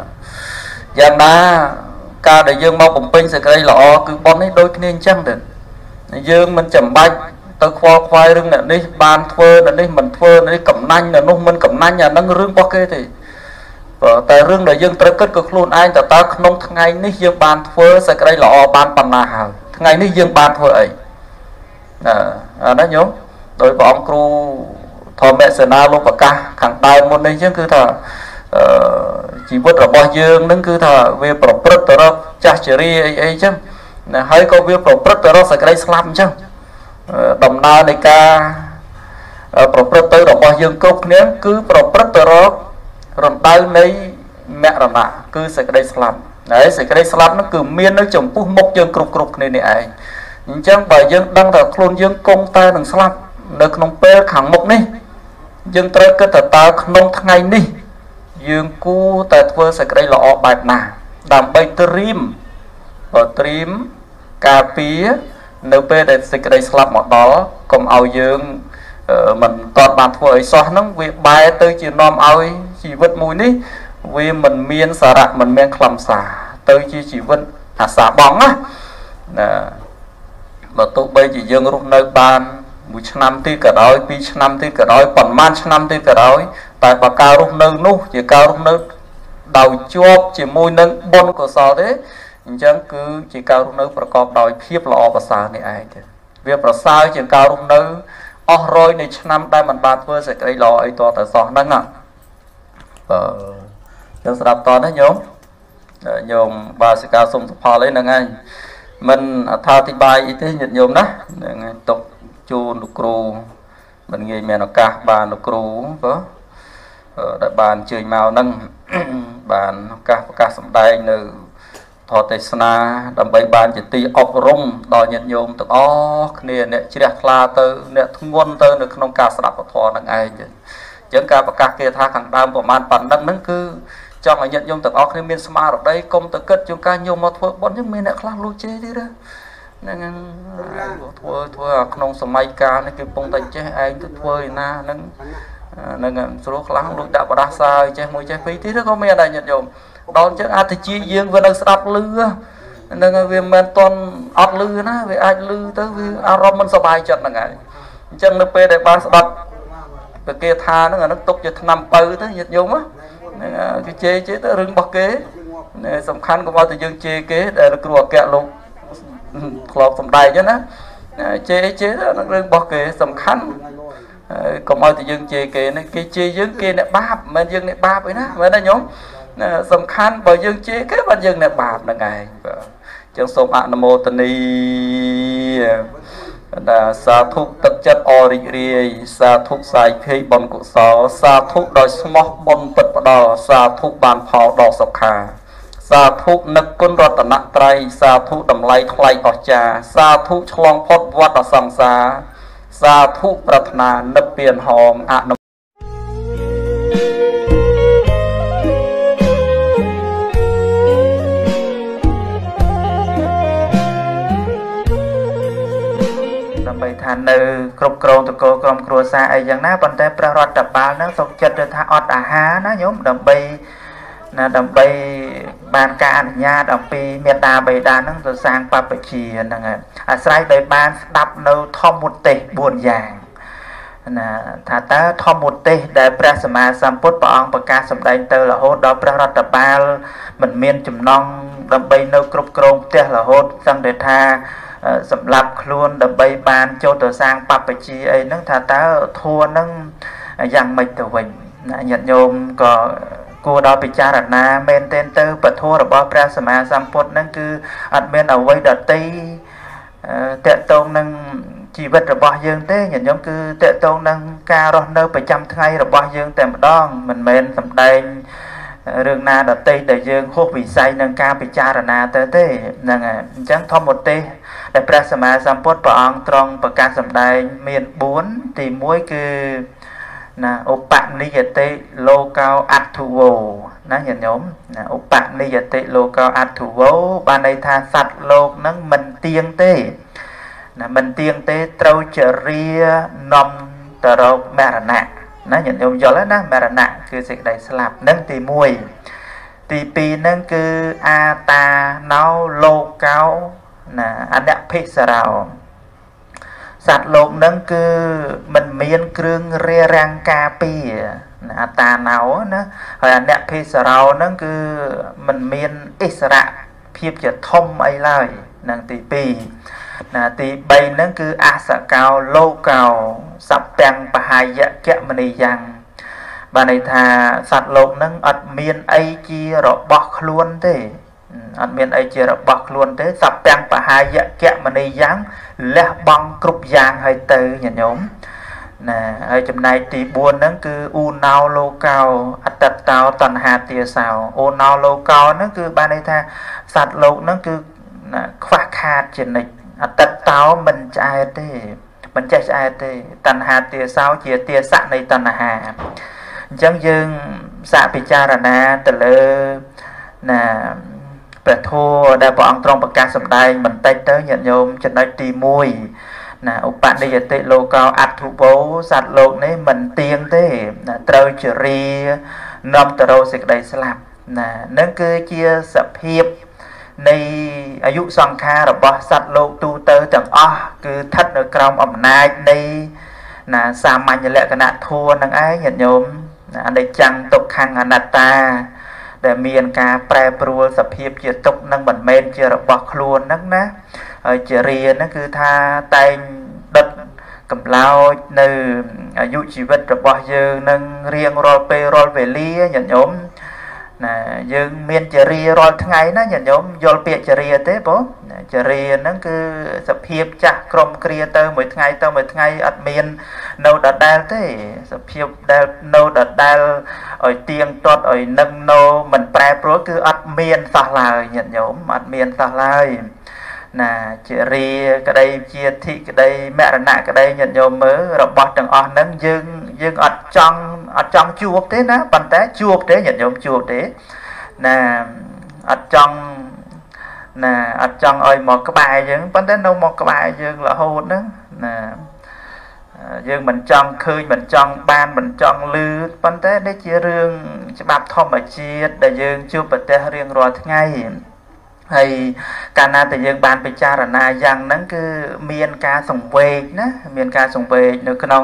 យ៉ាងណាការដែលយើងមកបំពេញសេចក្តីល្អគឺប៉ុននេះដូចគ្នាអញ្ចឹងទៅយើងមិនចាំបាច់ ទៅខ្វល់ខ្វាយរឿងអ្នកនេះបានធ្វើអ្នកនេះមិនធ្វើអ្នកនេះកំណាញ់អ្នកនោះមិនកំណាញ់អាហ្នឹងរឿងរបស់គេទេតែរឿងដែលយើងត្រូវគិតគឺខ្លួនឯងតើតើក្នុងថ្ងៃនេះយើងបានធ្វើសេចក្តីល្អបានប៉ុណ្ណាហើយថ្ងៃនេះយើងបានធ្វើអីណាអានេះញោមដោយព្រះអង្គគ្រូធម្មសេនាលោកប្រកាសខាងដើមមុននេះអញ្ចឹងគឺថាអឺជីវិតរបស់យើងនឹងគឺថាវាប្រព្រឹត្តទៅរកចាស់ជរាអីអីអញ្ចឹងណាហើយក៏វាប្រព្រឹត្តទៅរកសេចក្តីស្លាប់អញ្ចឹង ដំណើរនៃការប្រព្រឹត្តទៅរបស់យើងគ្រប់គ្នាគឺប្រព្រឹត្តទៅរករំដៅនៃមរណៈគឺសេចក្តីស្លាប់ហើយសេចក្តីស្លាប់នោះគឺមាននៅចំពោះមុខយើងគ្រប់គ្រប់គ្នានេះឯងអញ្ចឹងបើយើងដឹងថាខ្លួនយើងគង់តែនឹងស្លាប់នៅក្នុងពេលខាងមុខនេះយើងត្រូវគិតថាតើក្នុងថ្ងៃនេះ យើងគួរតែធ្វើសេចក្តីល្អបែបណាដើម្បីត្រៀមបើត្រៀមការពារ នៅពេលដែលសេចក្តីស្លាប់មកដល់កុំឲ្យយើងមិនតតបានធ្វើឲ្យសោះហ្នឹងវាបែរទៅជានាំឲ្យជីវិតមួយនេះវាមិនមានសារៈមិនមានខ្លឹមសារទៅជាជីវិតអាសាបងណាណាបើទោះបីជាយើងរស់នៅបានមួយឆ្នាំទៀតក៏ដោយពីរឆ្នាំទៀតក៏ដោយប៉ុន្មានឆ្នាំទៀតក៏ដោយតែបើការរស់នៅនោះ ជាការរស់នៅដោយជាប់ជាមួយនឹងបុណ្យកុសលទេ អញ្ចឹងគឺជាការរស់នៅប្រកបដោយភាពល្អប្រសើរនេះឯងទេវាប្រសើរជាងការរស់នៅអស់រយនៃឆ្នាំដែលមិនបានធ្វើសេចក្តីល្អអីតទៅសោះហ្នឹងបើយើងស្ដាប់តនេះញោមញោមបាសិកាសុំសផលអីហ្នឹងឯងមិនអត្ថាធិប្បាយអីទេញាតិញោមណាហ្នឹងឯងຕົកជូនលោកគ្រូមិនងាយមានឱកាសបានលោកគ្រូក៏ដែលបានអញ្ជើញមកហ្នឹងបានឱកាសប្រកាសសម្ដែងនៅ ធម៌ទេសនាដើម្បីបានជាទីអប់រំដល់ញាតិញោមទាំងអស់គ្នាអ្នកជ្រះថ្លាទៅអ្នកធ្ងន់ទៅនៅក្នុងការស្ដាប់ពធនឹងឯងអញ្ចឹងការប្រកាសគេថាខាងដើមប្រមាណប៉ុណ្ណឹងហ្នឹងគឺចង់ឲ្យញាតិញោមទាំងអស់គ្នាមានស្មារតីកុំទៅគិតជួនកាលញោមមកធ្វើបុណ្យអញ្ចឹងមានអ្នកខ្លះលួចជេរទៀតហ្នឹងធ្វើធ្វើក្នុងសម័យកាលនេះគេពងតែចេះឯងទៅធ្វើឯណាហ្នឹងហ្នឹងស្រួលខ្លាំងលួចដាក់បដាសាយចេះមួយចេះពីរទៀតក៏មានដែរញាតិញោម ដល់អញ្ចឹងអត្តជាយើងវានៅស្ដាប់លឺហ្នឹងវាមិនមែនតន់អត់លឺណាវាអាចលឺទៅវាអារម្មណ៍មិនសប្បាយចិត្តហ្នឹងហើយអញ្ចឹងនៅពេលដែលបានស្ដាប់ប្រគេថាហ្នឹងអានឹងទុកជាឆ្នាំបើទៅញាតិញោមហ្នឹងគេជេរជេរទៅរឿងរបស់គេសំខាន់កុំឲ្យតែយើងជេរគេដែលគ្រូអគ្គលោកធ្លាប់សំដែងចឹងណាជេរជេរទៅនឹងរឿងរបស់គេសំខាន់កុំឲ្យតែយើងជេរគេណាគេជេរយើងគេអ្នកបាបមិនមែនយើងអ្នកបាបអីណាមែនទេញោម សំខាន់បើយើងជេរគេបានយើងអ្នកបាបហ្នឹងឯងបាទចឹងសូមអនុមោទនីណាសាធុទឹកចិត្តអរិចរាយសាធុសាយភ័យបុណ្យកុសលសាធុដោយស្មោះបុណ្យពិតផ្ដល់សាធុបានផលដល់សុខាសាធុនឹកគុណរតនត្រ័យសាធុតម្លៃថ្លៃអស្ចារសាធុឆ្លងផុតវត្តសង្សារសាធុប្រាថ្នានិព្វានហងអនុ ថានៅគ្រប់គ្រងតកោក្រុមគ្រួសារអីយ៉ាងណាប៉ុន្តែព្រះរដ្ឋបាលនឹងសុខចិត្តទៅថាអត់អាហារណាញោមដើម្បីណាដើម្បីបានការអនុញ្ញាតអំពីមេត្តាបេតានឹងទៅសាងបព្វជិហ្នឹងហើយអាស្រ័យដោយបានស្ដាប់នៅធម្មមុទេស4យ៉ាងណាថាតើធម្មមុទេសដែលព្រះសម្មាសម្ពុទ្ធព្រះអង្គប្រកាសសម្ដែងទៅរហូតដល់ព្រះរដ្ឋបាលមិនមានចំណងដើម្បីនៅគ្រប់គ្រងផ្ទះរហូតសឹងតែថា សម្រាប់ខ្លួនដើម្បីបានចូលទៅសាងបព្វជិអីហ្នឹងថាតើធัวហ្នឹងយ៉ាងម៉េចទៅវិញណាញាតិញោមក៏គួរដល់ពិចារណាមែនទែនទៅពធរបស់ព្រះសម្មាសម្ពុទ្ធហ្នឹងគឺអត់មានអ្វីដតីតកតងនឹងជីវិតរបស់យើងទេញាតិញោមគឺតកតងនឹងការរស់នៅប្រចាំថ្ងៃរបស់យើងតែម្ដងមិនមែនសំដែង រឿងណាដតីដែលយើងហួសវិស័យនឹងការពិចារណាទៅទេហ្នឹងហើយអញ្ចឹងធម្មទេសដែលព្រះសម្មាសម្ពុទ្ធព្រះអង្គទ្រង់ប្រកាសសម្ដែងមាន4ទី1គឺណាឧបនិយតិលោកោអត្ថុវោណាញាតិញោមណាឧបនិយតិលោកោអត្ថុវោបានន័យថាសត្វលោកនឹងមិនទៀងទេណាមិនទៀងទេត្រូវចរានាំទៅរកមរណៈ ណាញាតិញោមយល់ហើយណាមរណៈគឺសេចក្តីស្លាប់នឹងទី1ទី2ហ្នឹងគឺអាតាណោលោកោណាអនភិសរោសត្វលោកនឹងគឺមិនមានគ្រឿងរារាំងការពារអតាណោណាហើយអនភិសរោនឹងគឺមិនមានអិសរៈភាពជាធំអីឡើយនឹងទី2 ណាទី3ហ្នឹងគឺអសកោលោកោសពាំងបហាយគមនីយ៉ាងបានន័យថាសត្វលោកហ្នឹងអត់មានអីជារបស់ខ្លួនទេអត់មានអីជារបស់ខ្លួនទេសពាំងបហាយគមនីយ៉ាងលះបង់គ្រប់យ៉ាងហើយទៅញាតិញោមណាហើយចំណែកទី4ហ្នឹងគឺអ៊ូណោលោកោអត្តតោតណ្ហាទាសោអ៊ូណោលោកោហ្នឹងគឺបានន័យថាសត្វលោកហ្នឹងគឺខ្វះខាតជានិច្ច អត្តតោមិនឆ្អែតទេមិនចេះឆ្អែតទេតណ្ហាទាសោជាទាសៈនៃតណ្ហាអញ្ចឹងយើងសាកពិចារណាទៅលើណាព្រះធម៌ដែលព្រះអង្គទ្រង់ប្រកាសសម្ដែងបន្តិចទៅញាតិញោមចំណុចទី1ណាឧបនិយតិលោកោអត្ថុបោសត្វលោកនេះមិនទៀងទេណាត្រូវជរានាំទៅរកសេចក្តីស្លាប់ណានឹងគឺជាសភាព នៃអាយុសង្ខាររបស់សត្វលោកទូទៅទាំងអស់គឺស្ថិតនៅក្រោមអំណាចនៃណាសាមញ្ញលក្ខណៈធัวនឹងឯងញាតិញោមអនិច្ចំទុក្ខំអនត្តា ដែលមានការប្រែប្រួលសភាពជាទុកនឹងមិនមែនជារបស់ខ្លួនហ្នឹងណាហើយជារាហ្នឹងគឺថាតែងដុតកម្លោចនៅអាយុជីវិតរបស់យើងនឹងរៀងរាល់ពេលរាល់វេលាញាតិញោម ណាយើងមានចរិយារាល់ថ្ងៃណាញាតិញោមយល់ពាក្យចរិយាទេបងចរិយាហ្នឹងគឺសភាពចាស់ក្រុមគ្រាទៅមួយថ្ងៃទៅមួយថ្ងៃអត់មាននៅដដែលទេសភាពដែលនៅដដែលឲ្យទៀងទាត់ឲ្យនឹងនៅមិនប្រែប្រួលគឺអត់មានសោះឡើយញាតិញោមអត់មានសោះឡើយ ណាជារាក្តីជាធិក្តីមរណៈក្តីញាតិញោមមើលរបស់ទាំងអស់ហ្នឹងយើងយើងអត់ចង់អត់ចង់ជួបទេណាប៉ុន្តែជួបទេញាតិញោមជួបទេណាអត់ចង់ណាអត់ចង់ឲ្យមកក្បែរយើងប៉ុន្តែនៅមកក្បែរយើងរហូតហ្នឹងណាយើងមិនចង់ឃើញមិនចង់បានមិនចង់លឺប៉ុន្តែនេះជារឿងច្បាប់ធម្មជាតិដែលយើងជួបប្រទះរៀងរាល់ថ្ងៃ ហើយកាលណាតែយើងបានពិចារណាយ៉ាងហ្នឹងគឺមានការសង្វេគណាមានការសង្វេគនៅក្នុង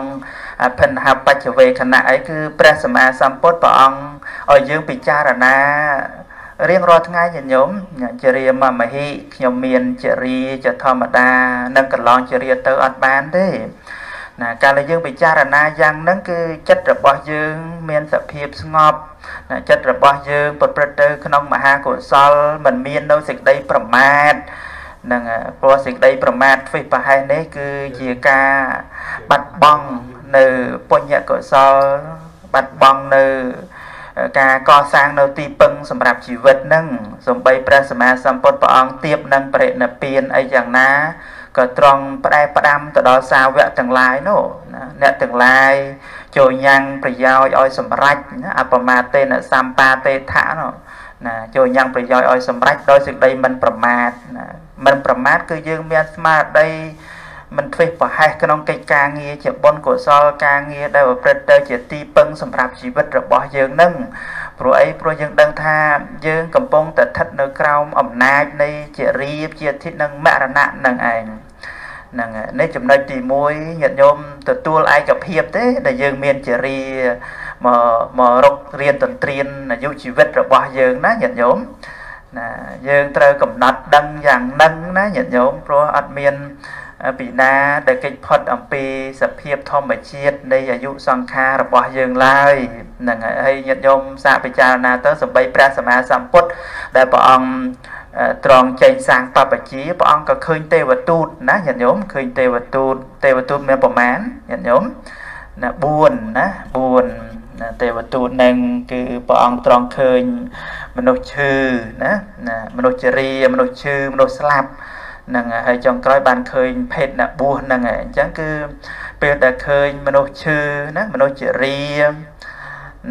ភិនហបច្ចវេខណៈអីគឺព្រះសម្មាសម្ពុទ្ធព្រះអង្គឲ្យយើងពិចារណារៀងរាល់ថ្ងៃញញោមជារាមមហិខ្ញុំមានជារាជាធម្មតានឹងកន្លងជារាទៅអត់បានទេ ណាកាលយើងពិចារណាយ៉ាងហ្នឹងគឺចិត្តរបស់យើងមានសភាពស្ងប់ណាចិត្តរបស់យើងប្រព្រឹត្តទៅក្នុងមហាកុសលមិនមាននៅសេចក្តីប្រមាទនឹងព្រោះសេចក្តីប្រមាទធ្វេសប្រហែសនេះគឺជាការបាត់បង់នៅពុញ្ញកុសលបាត់បង់នៅការកសាងនៅទីពឹងសម្រាប់ជីវិតនឹងសំបីព្រះសម្មាសម្ពុទ្ធព្រះអង្គទៀបនឹងបរិណិព្វានអីយ៉ាងណា ក៏ត្រង់ផ្ដែផ្ដាំទៅដល់សាវកទាំងឡាយនោះណាអ្នកទាំងឡាយចូលញ៉ាំងប្រយោជន៍ឲ្យសម្រេចណាអបមាទេនសម្បាទេថៈនោះណាចូលញ៉ាំងប្រយោជន៍ឲ្យសម្រេចដោយសេចក្តីមិនប្រមាទណាមិនប្រមាទគឺយើងមានស្មារតីមិនធ្វេសប្រហែសក្នុងកិច្ចការងារជាបុណ្យកុសលការងារដែលប្រព្រឹត្តទៅជាទីពឹងសម្រាប់ជីវិតរបស់យើងនឹងព្រោះអីព្រោះយើងដឹងថាយើងកំពុងតែស្ថិតនៅក្រោមអំណាចនៃជារៀបជាធិនឹងមរណៈនឹងឯង ហ្នឹងនេះចំណុចទី1ញាតិញោមទទួលឯកភាពទេ ដែលយើងមានជារីមកមករករៀនតន្ត្រៀនអាយុជីវិតរបស់យើងណាញាតិញោមណាយើងត្រូវកំណត់ដឹងយ៉ាងនឹងណាញាតិញោមព្រោះអត់មានពីណាដែលកិច្ចផុតអំពីសភាពធម្មជាតិនៃអាយុសង្ខាររបស់យើងឡើយហ្នឹងហើយញាតិញោមសាកពិចារណាទៅសម្បីព្រះសម្មាសម្ពុទ្ធដែលព្រះអង្គ ត្រង់ចេញសាងបបជាព្រះអង្គក៏ឃើញទេវទូតណាញាតិញោមឃើញទេវទូតទេវទូតមានប្រមាណញាតិញោមណា4ណា4ណាទេវទូតនឹងគឺព្រះអង្គត្រង់ឃើញមនុស្សឈឺណាណាមនុស្សជរាមនុស្សឈឺមនុស្សស្លាប់ហ្នឹងហើយចុងក្រោយបានឃើញភេទអ្នកបួសហ្នឹងហើយអញ្ចឹងគឺពេលដែលឃើញមនុស្សឈឺណាមនុស្សជារា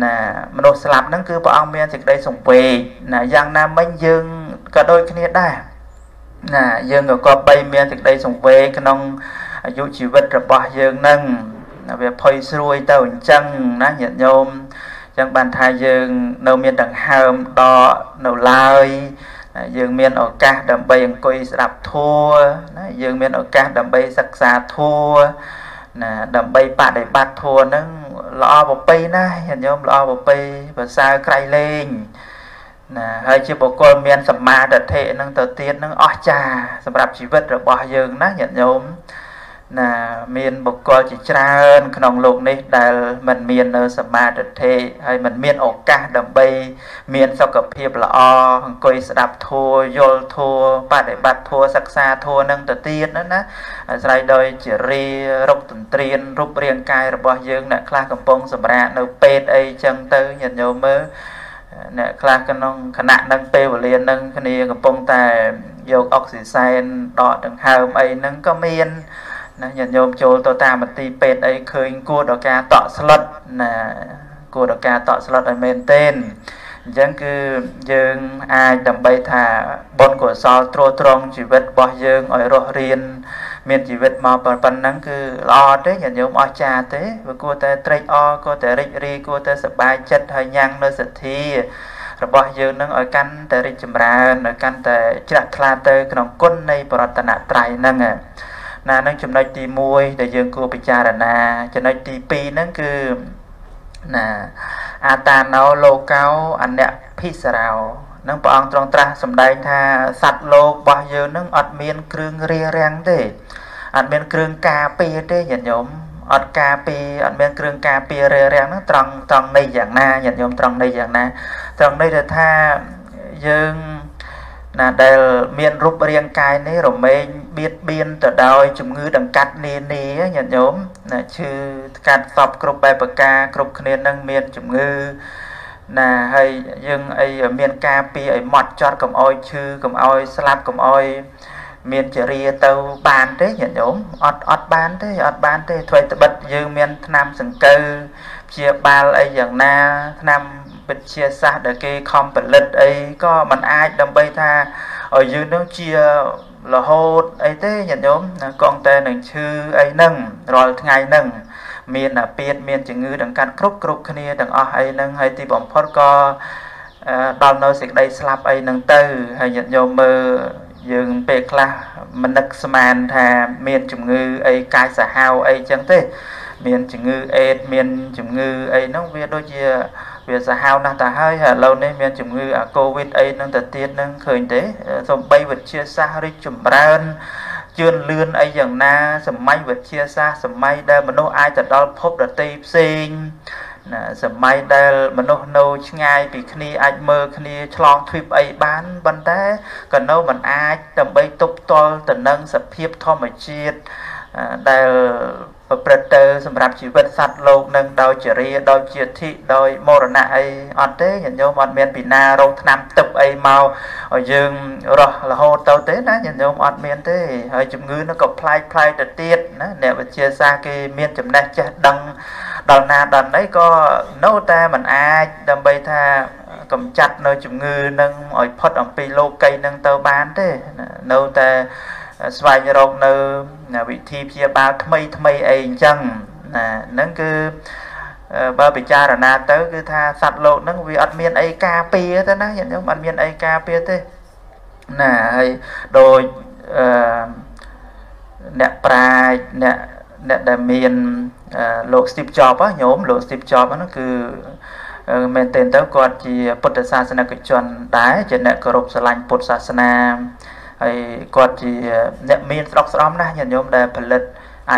ណាមនុស្សស្លាប់ហ្នឹងគឺព្រះអង្គមានសេចក្តីសង្វេគណាយ៉ាងណាមិញយើង ក៏ដូចគ្នាដែរណាយើងក៏គប្បីមានសេចក្តីសង្វេគក្នុងអាយុជីវិតរបស់យើងហ្នឹងវាភ័យស្រួយទៅអញ្ចឹងណាញាតិញោមអញ្ចឹងបានថាយើងនៅមានដង្ហើមដកនៅឡើយយើងមានឱកាសដើម្បីអង្គុយស្ដាប់ធัวណាយើងមានឱកាសដើម្បីសិក្សាធัวណាដើម្បីបដិបត្តិធัวហ្នឹងល្អប្រពៃណាញាតិញោមល្អប្រពៃប្រសើរក្រៃលែងណា ហើយជាបុគ្គលមានសម្មាទិដ្ឋិហ្នឹងទៅទៀតហ្នឹងអស្ចារ្យសម្រាប់ជីវិតរបស់យើងណាញាតិញោម ណាមានបុគ្គលជាច្រើន ក្នុងโลกនេះដែលមិនមាននៅសមាធិហើយមិនមានឱកាសដើម្បី មានសុខភាពល្អអង្គុយស្ដាប់ធัวយល់ធัวបដិបត្តិធัวសិក្សាធัวនឹងទៅទៀតណាណាអាស្រ័យដោយជារីរុកទន្ទ្រានរូបរាងកាយរបស់យើងអ្នកខ្លះកំពុងសម្រាកនៅពេទ្យអីចឹងទៅញាតិញោមមើល អ្នកខ្លះក្នុងគណៈនឹងពេលវេលានឹងគ្នាកំពុងតែយកអុកស៊ីសែនដកដង្ហើមអីហ្នឹងក៏មានណាញាតិញោមចូលទៅតាមមន្ទីរពេទ្យអីឃើញគួរដល់ការតក់ស្លុតណាគួរដល់ការតក់ស្លុតឲ្យមែនទែនអញ្ចឹងគឺយើងអាចដើម្បីថាបុណ្យកុសលត្រួតត្រងជីវិតរបស់យើងឲ្យរស់រៀន មានជីវិតមកប៉ុណ្ណឹងគឺល្អទេញាតិញោមអស្ចារ្យទេវាគួរតែត្រេកអរគួរតែរីករាយគួរតែសប្បាយចិត្តហើយញ៉ាំងនៅសទ្ធារបស់យើងនឹងឲ្យកាន់តែរីកចម្រើនឲ្យកាន់តែជ្រះថ្លាទៅក្នុងគុណនៃបរតនត្រ័យហ្នឹងណានឹងចំណុចទី1ដែលយើងគួរពិចារណាចំណុចទី2ហ្នឹងគឺណាអាតាណោលោកោអនៈភិសរោ នឹងព្រះអង្គទ្រង់ត្រាស់សម្ដែងថាសត្វលោករបស់យើងនឹងអត់មានគ្រឿងរារាំងទេអត់មានគ្រឿងការពារទេញាតិញោមអត់ការពារអត់មានគ្រឿងការពាររារាំងហ្នឹងត្រង់ត្រង់នៃយ៉ាងណាញាតិញោមត្រង់នៃយ៉ាងណាត្រង់នៃទៅថាយើងណាដែលមានរូបរាងកាយនេះរមែងបៀតបៀនទៅដោយជំងឺដង្កាត់នានាញាតិញោមណាឈឺកាត់សពគ្រប់បែបប្រការគ្រប់គ្នានឹងមានជំងឺ ណាហើយយើងអីមានការពីឲ្យម៉ត់ចត់កុំអោយឈឺកុំអោយស្លាប់កុំអោយមានចរិយាទៅបានទេញាតិញោមអត់អត់បានទេអត់បានទេធ្វើត្បិតយើងមានថ្នាំសង្កូវព្យាបាលអីយ៉ាងណាថ្នាំវិទ្យាសាស្ត្រដែលគេខំផលិតអីក៏มันអាចដើម្បីថាឲ្យយើងនឹងជារហូតអីទេញាតិញោមកងតែនឹងឈឺអីហ្នឹងរាល់ថ្ងៃហ្នឹង មានអាពាតមានជំងឺដង្កាត់គ្រប់គ្រប់គ្នាទាំងអស់អីហ្នឹងហើយទីបំផុតក៏ដល់នៅសេចក្តីស្លាប់អីហ្នឹងទៅហើយញាតិញោមមើលយើងពេលខ្លះមិននឹកស្មានថាមានជំងឺអីកាយសាហាវអីចឹងទេ មានជំងឺអេដមានជំងឺអីហ្នឹងវាដូចជាវាសាហាវណាស់ទៅហើយឥឡូវនេះមានជំងឺអាកូវីដអីហ្នឹងទៅទៀតហ្នឹងឃើញទេសំបីវិទ្យាសាស្ត្ររីកចម្រើន ជឿនលឿនអីយ៉ាងណា សម័យវិទ្យាសាស្ត្រសម័យដែលមនុស្សអាចទៅដល់ភពដតីផ្សេងណាសម័យដែលមនុស្សនៅឆ្ងាយពីគ្នាអាចមើលគ្នាឆ្លងទ្វីបអីបានប៉ុន្តែក៏នៅមិនអាចដើម្បីទប់ទល់ទៅនឹងសភាពធម្មជាតិដែល ប្រព្រឹត្តទៅសម្រាប់ជីវិតសត្វលោកនឹងដោយចរិយាដោយជាធិដោយមរណៈអីអត់ទេញាតិញោមអត់មានពីណារងឆ្នាំទឹកអីមកឲ្យយើងរស់រហូតទៅទេណាញាតិញោមអត់មានទេហើយជំងឺនោះក៏ប្លែកប្លែកទៅទៀតណាអ្នកវិទ្យាសាស្ត្រគេមានចំណេះចេះដឹងដល់ណាដល់ណីក៏នៅតែមិនអាចដើម្បីថាកំចាត់នៅជំងឺនឹងឲ្យផុតអំពីលោកីនឹងទៅបានទេនៅតែ ស្វែងរកនៅវិធីព្យាបាលថ្មីថ្មីអីអញ្ចឹងណាហ្នឹងគឺបើពិចារណាទៅគឺថាសត្វលោកហ្នឹងវាអត់មានអីការពារទេណាញាតិញោមអត់មានអីការពារទេណាហើយដូចអឺអ្នកប្រាជ្ញអ្នកអ្នកដែលមានលោក Steve Jobs ញោមលោក Steve Jobs ហ្នឹងគឺមែនទែនទៅគាត់ជាពុទ្ធសាសនិកជនដែរជាអ្នកគោរពស្រឡាញ់ពុទ្ធសាសនា ហើយគាត់ជាអ្នកមានស្រុកស្រំណាស់ញាតិញោមដែលផលិត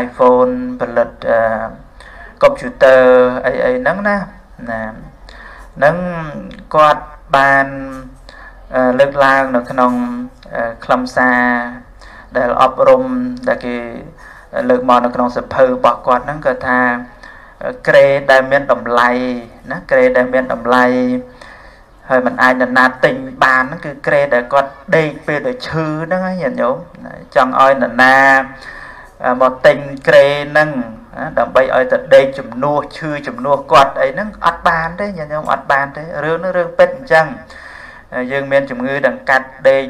iPhone ផលិតអឺកុំព្យូទ័រអីអីហ្នឹងណាណានឹងគាត់បានលើកឡើងនៅក្នុងខ្លឹមសារដែលអប់រំដែលគេលើកមកនៅក្នុងសភៅរបស់គាត់ហ្នឹងគឺថាក្រេដែលមានតម្លៃណាក្រេដែលមានតម្លៃ ហើយมันអាចនរណាទិញបានហ្នឹងគឺក្រេដែលគាត់ដេកពេលដែលឈឺហ្នឹងញាតិញោមចង់ឲ្យនរណាមកទិញក្រេហ្នឹងដើម្បីឲ្យទៅដេកជំនួសឈឺជំនួសគាត់អីហ្នឹងអត់បានទេញាតិញោមអត់បានទេរឿងហ្នឹងរឿងពិតអញ្ចឹងយើងមានជំងឺដង្កាត់ដេក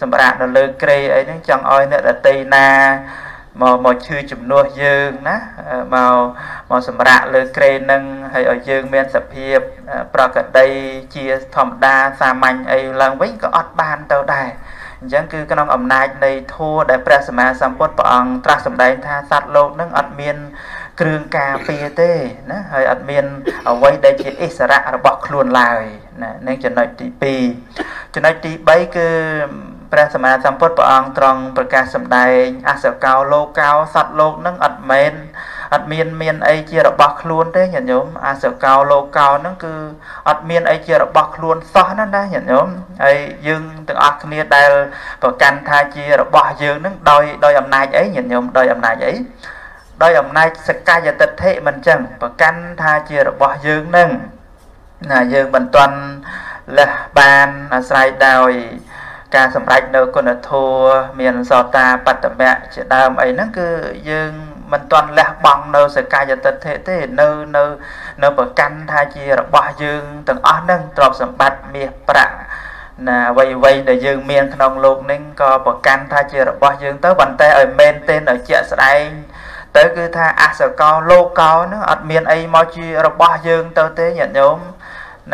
សម្រាប់នៅលើក្រេអីហ្នឹងចង់ឲ្យអ្នកដតីណា មកមកឈឺជំនួសយើងណាមកមកសម្រាកលើក្រេនឹងហើយឲ្យយើងមានសភាព ប្រកដីជាធម្មតាសាមញ្ញអីឡើងវិញក៏អត់បានទៅដែរអញ្ចឹងគឺក្នុងអំណាចនៃធัวដែលព្រះសម្មាសម្ពុទ្ធព្រះអង្គត្រាស់សម្ដែងថាសត្វលោកនឹងអត់មានគ្រឿងការពារទេណាហើយអត់មានអ្វីដែលជាអិសរៈរបស់ខ្លួនឡើយណានឹងចំណុចទី2ចំណុចទី3គឺ ព្រះសម្មាសម្ពុទ្ធព្រះអង្គត្រង់ប្រកាសសម្ដែងអសកោលោកោសត្វលោកនឹងអត់មែនអត់មានមានអីជារបស់ខ្លួនទេញាតិញោមអសកោលោកោហ្នឹងគឺអត់មានអីជារបស់ខ្លួនសោះណាណាញាតិញោមហើយយើងទាំងអស់គ្នាដែលប្រកាន់ថាជារបស់យើងហ្នឹងដោយដោយអំណាចអីញាតិញោមដោយអំណាចអីដោយអំណាចសកាយតិដ្ឋិមិនចឹងប្រកាន់ថាជារបស់យើងហ្នឹងណាយើងមិនទាន់លះបានអាស្រ័យដោយ ការសម្រេចនៅគុណធម៌មានសោតាបត្តមៈជាដើមអីហ្នឹងគឺយើងមិនទាន់លះបង់នៅសកាយតិដ្ឋិទេនៅនៅនៅប្រកាន់ថាជារបស់យើងទាំងអស់ហ្នឹងទ្រព្យសម្បត្តិមាសប្រាក់ណាអ្វីអ្វីដែលយើងមានក្នុងលោកនេះក៏ប្រកាន់ថាជារបស់យើងទៅប៉ុន្តែឲ្យមែនទែនឲ្យជាក់ស្ដែងទៅគឺថាអសកោលោកោហ្នឹងអត់មានអីមកជារបស់យើងទៅទេញាតិញោម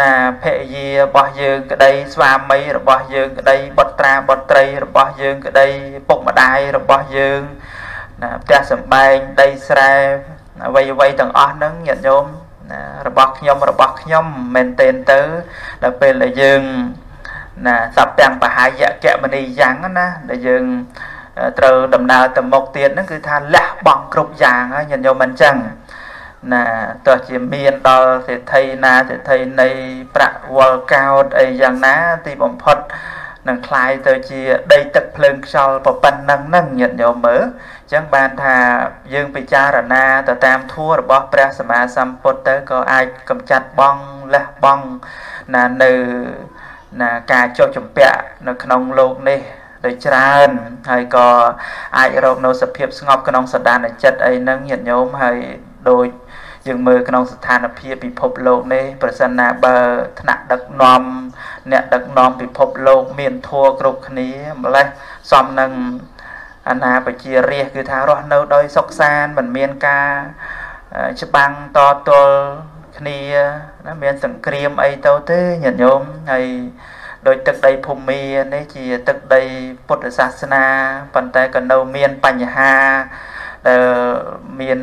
ណាភរិយារបស់យើងក្តីស្វាមីរបស់យើងក្តីបុត្រាបុត្រីរបស់យើងក្តីពុកម្ដាយរបស់យើងណាផ្ទះសំបែងដីស្រែអ្វីអ្វីទាំងអស់ហ្នឹងញាតិញោមណារបស់ខ្ញុំរបស់ខ្ញុំមែនទែនទៅដល់ពេលដែលយើងណាសពទាំងបហាយកៈមនីយ៉ាងណាដែលយើងត្រូវដំណើរទៅមុខទៀតហ្នឹងគឺថាលះបង់គ្រប់យ៉ាងហើយញាតិញោមមិនអញ្ចឹង ណាទោះជាមានដល់សេដ្ឋីណាសេដ្ឋីនៃប្រាក់វល់កោតអីយ៉ាងណាទីបំផុតនឹងคลายទៅជាដីទឹកភ្លើងខ្យល់ប៉ុណ្ណឹងហ្នឹងញាតិញោមមើលអញ្ចឹងបានថាយើងពិចារណាទៅតាមធัวរបស់ព្រះសម្មាសម្ពុទ្ធទៅក៏អាចកំចាត់បងលះបង់ណានៅណាការចុះចម្ពាក់នៅក្នុងលោកនេះដោយច្រើនហើយក៏អាចរកនៅសភាពស្ងប់ក្នុងសដានចិត្តអីហ្នឹងញាតិញោមហើយដូច យើងមើលក្នុងស្ថានភាពពិភពលោកនេះប្រសិនណាបើថ្នាក់ដឹកនាំអ្នកដឹកនាំពិភពលោកមានធัวគ្រប់គ្នាម្លេះសំនឹងអាណាប្រជារាស្ត្រគឺថារស់នៅដោយសុខសាន្តមិនមានការច្បាំងតទល់គ្នាណាមានសង្គ្រាមអីទៅទេញាតិញោមហើយដោយទឹកដីភូមិនេះជាទឹកដីពុទ្ធសាសនាប៉ុន្តែក៏នៅមានបញ្ហាដែលមាន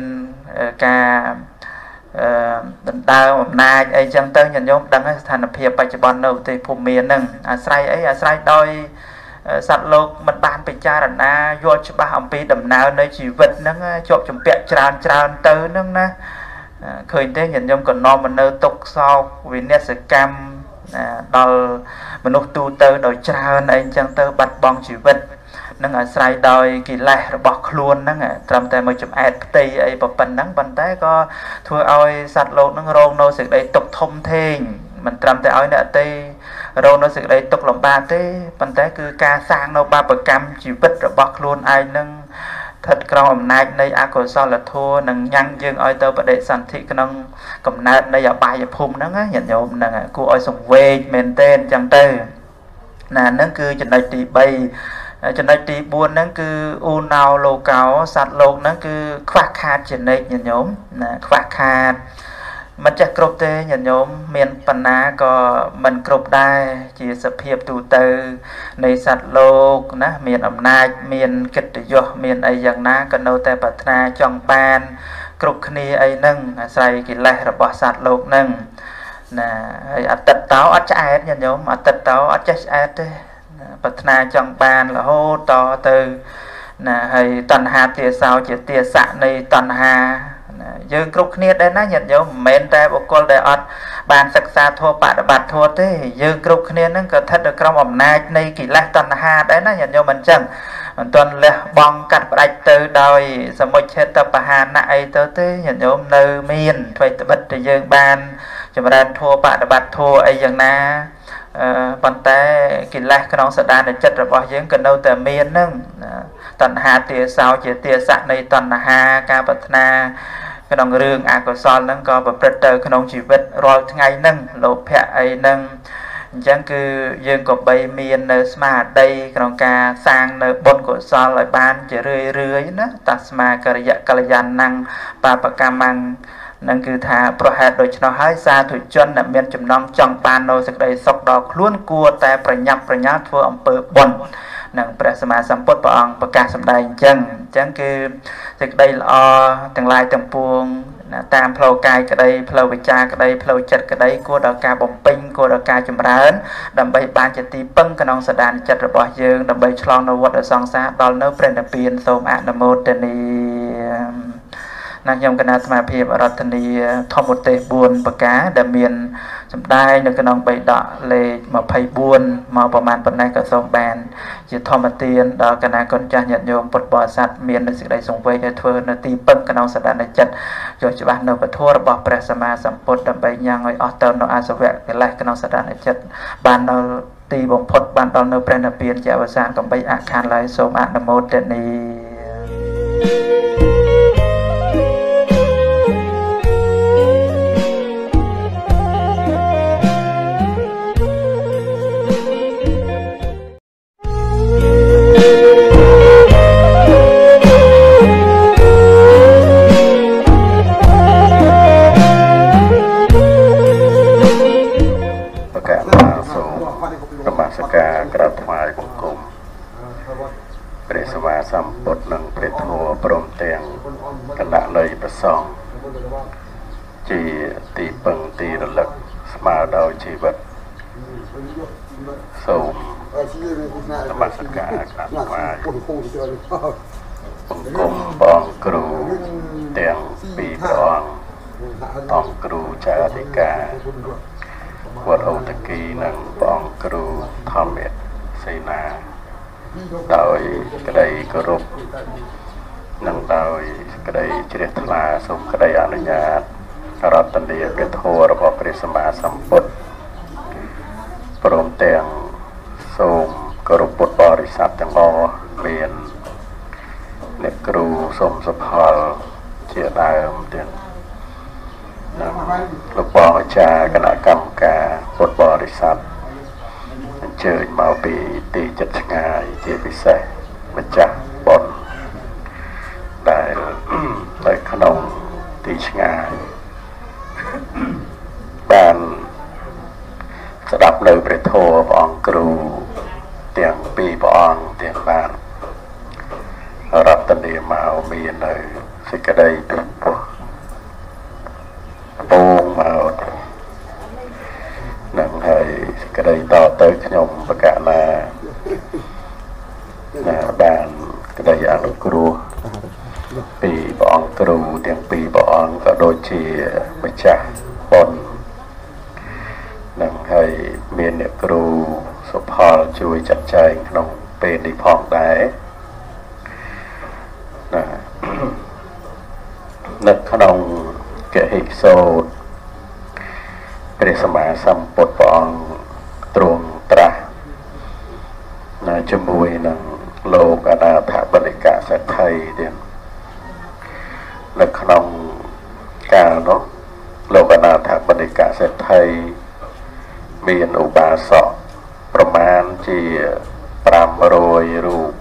ការ ដណ្ដើមអំណាចអីចឹងទៅញាតិញោមដឹងស្ថានភាពបច្ចុប្បន្ននៅប្រទេសភូមិមានហ្នឹងអាស្រ័យអីអាស្រ័យដោយសត្វលោកមិនបានពិចារណាយល់ច្បាស់អំពីដំណើរនៃជីវិតហ្នឹងជាប់ចម្ពាក់ច្រើនច្រើនទៅហ្នឹងណាឃើញទេញាតិញោមក៏នាំមកនៅទុកសោកវិនិស្សកម្មដល់មនុស្សទូទៅដោយច្រើនអីចឹងទៅបាត់បង់ជីវិត នឹងអាស្រ័យដោយកិលេសរបស់ខ្លួនហ្នឹងត្រឹមតែមួយចំអែតផ្ទៃអីប៉ុណ្ណឹងប៉ុន្តែក៏ធ្វើឲ្យសត្វលោកហ្នឹងរងនៅសេចក្តីទុក្ខធំធេងមិនត្រឹមតែឲ្យអ្នកទេរងនៅសេចក្តីទុក្ខលំបាកទេប៉ុន្តែគឺការសាងនៅបាបកម្មជីវិតរបស់ខ្លួនឯងហ្នឹងស្ថិតក្រោមអំណាចនៃអកុសលធម៌នឹងញ៉ាំងយើងឲ្យទៅបដិសន្ធិក្នុងកំណើតនៃអបាយភូមិហ្នឹងញាតិញោមហ្នឹងគួរឲ្យសង្វេគមែនទែនចឹងទៅណាហ្នឹងគឺចំណុចទី3 ចំណុចទី4ហ្នឹងគឺអ៊ូណោលោកោសត្វលោកហ្នឹងគឺខ្វះខាតចំណេញញាតិញោមណាខ្វះខាតមិនចេះគ្រប់ទេញាតិញោមមានបណ្ណាក៏មិនគ្រប់ដែរជាសភាពទូទៅនៃសត្វលោកណាមានអំណាចមានកិត្តិយសមានអីយ៉ាងណាក៏នៅតែប្រាថ្នាចង់បានគ្រប់គ្នាអីហ្នឹងអាស្រ័យកិលេសរបស់សត្វលោកហ្នឹងណាហើយអតិតតោអត់ឆ្អែតញាតិញោមអតិតតោអត់ចេះឆ្អែតទេ ប្រាថ្នាចង់បានរហូតតទៅណាហើយតណ្ហាទាសោជាទាស័កនៃតណ្ហាណាយើងគ្រប់គ្នាដែរណាញាតិញោមមិនមែនតែបុគ្គលដែលអត់បានសិក្សាធម៌បដិបត្តិធម៌ទេយើងគ្រប់គ្នានឹងក៏ស្ថិតនៅក្នុងអំណាចនៃកិលេសតណ្ហាដែរណាញាតិញោមមិនចឹងមិនទាន់លះបង់កាត់ផ្ដាច់ទៅដោយសមុច្ឆេតបហានៈអីទៅទេញាតិញោមនៅមានអ្វីត្បិតតែយើងបានចម្រើនធម៌បដិបត្តិធម៌អីយ៉ាងណា ប៉ុន្តែកិលេសក្នុងសដានចិត្តរបស់យើងក៏នៅតែមាននឹងតណ្ហាទាសោជាទាស័កនៃតណ្ហាការប្រាថ្នាក្នុងរឿងអកុសលហ្នឹងក៏ប្រព្រឹត្តទៅក្នុងជីវិតរាល់ថ្ងៃហ្នឹងលោភៈអីហ្នឹងអញ្ចឹងគឺយើងក៏បីមាននៅស្មារតីក្នុងការសាងនៅបុណ្យកុសលឲ្យបានជារឿយរឿយណាតស្មាករិយកល្យានណੰបាបកម្មੰ នឹងគឺថាប្រហែលដូច្នោះហើយសាធុជនដែលមានចំណងចង់បាននៅសេចក្តីសុខដល់ខ្លួនគួរតែប្រញាប់ប្រញាល់ធ្វើអំពើបុណ្យនឹងព្រះសម្មាសម្ពុទ្ធព្រះអង្គប្រកាសសម្ដែងអញ្ចឹងអញ្ចឹងគឺសេចក្តីល្អទាំងឡាយទាំងពួងណាតាមផ្លូវកាយក្តីផ្លូវវិជ្ជាក្តីផ្លូវចិត្តក្តីគួរដល់ការបំពេញគួរដល់ការចម្រើន ដើម្បីបានជាទីពឹងក្នុងសដានចិត្តរបស់យើងដើម្បីឆ្លងនៅវដ្តសង្សារដល់នៅព្រះនិព្វានសូមអនុមោទនា ណាខ្ញុំគណៈអាត្មាភាពរតនីធម្មទេស4ប្រការដែលមានសម្ដែងនៅក្នុងបៃដកលេខ24មកប្រមាណប៉ុណ្ណេះក៏សូមបាន ជាធម្មទានដល់គណៈកូនចាស់ញាតិញោមពុទ្ធបរិស័ទមាននូវសេចក្តីសង្វេគឲ្យធ្វើនៅទីពឹងក្នុងសដានចិត្តយកច្បាស់នៅពធរបស់ព្រះសម្មាសម្ពុទ្ធដើម្បីញ៉ាំងឲ្យអស់ទៅនៅអសវៈកិលេសក្នុងសដានចិត្តបាននៅទីបំផុតបានដល់នៅព្រះនិព្វានជាអវសានកំបីអខានឡើយសូមអនុមោទនា thank you នុងពេលនេះផងដែរណានៅក្នុងកហិសោតព្រះសម្មាសម្ពុទ្ធព្រះអង្គទ្រង់ត្រាស់ណាជាមួយនឹងលោកអនាថបនិកសេដ្ឋីទៀតនៅក្នុងកាលនោះលោកអនាថបនិកសេដ្ឋីមានឧបាសកប្រមាណជា 500រូប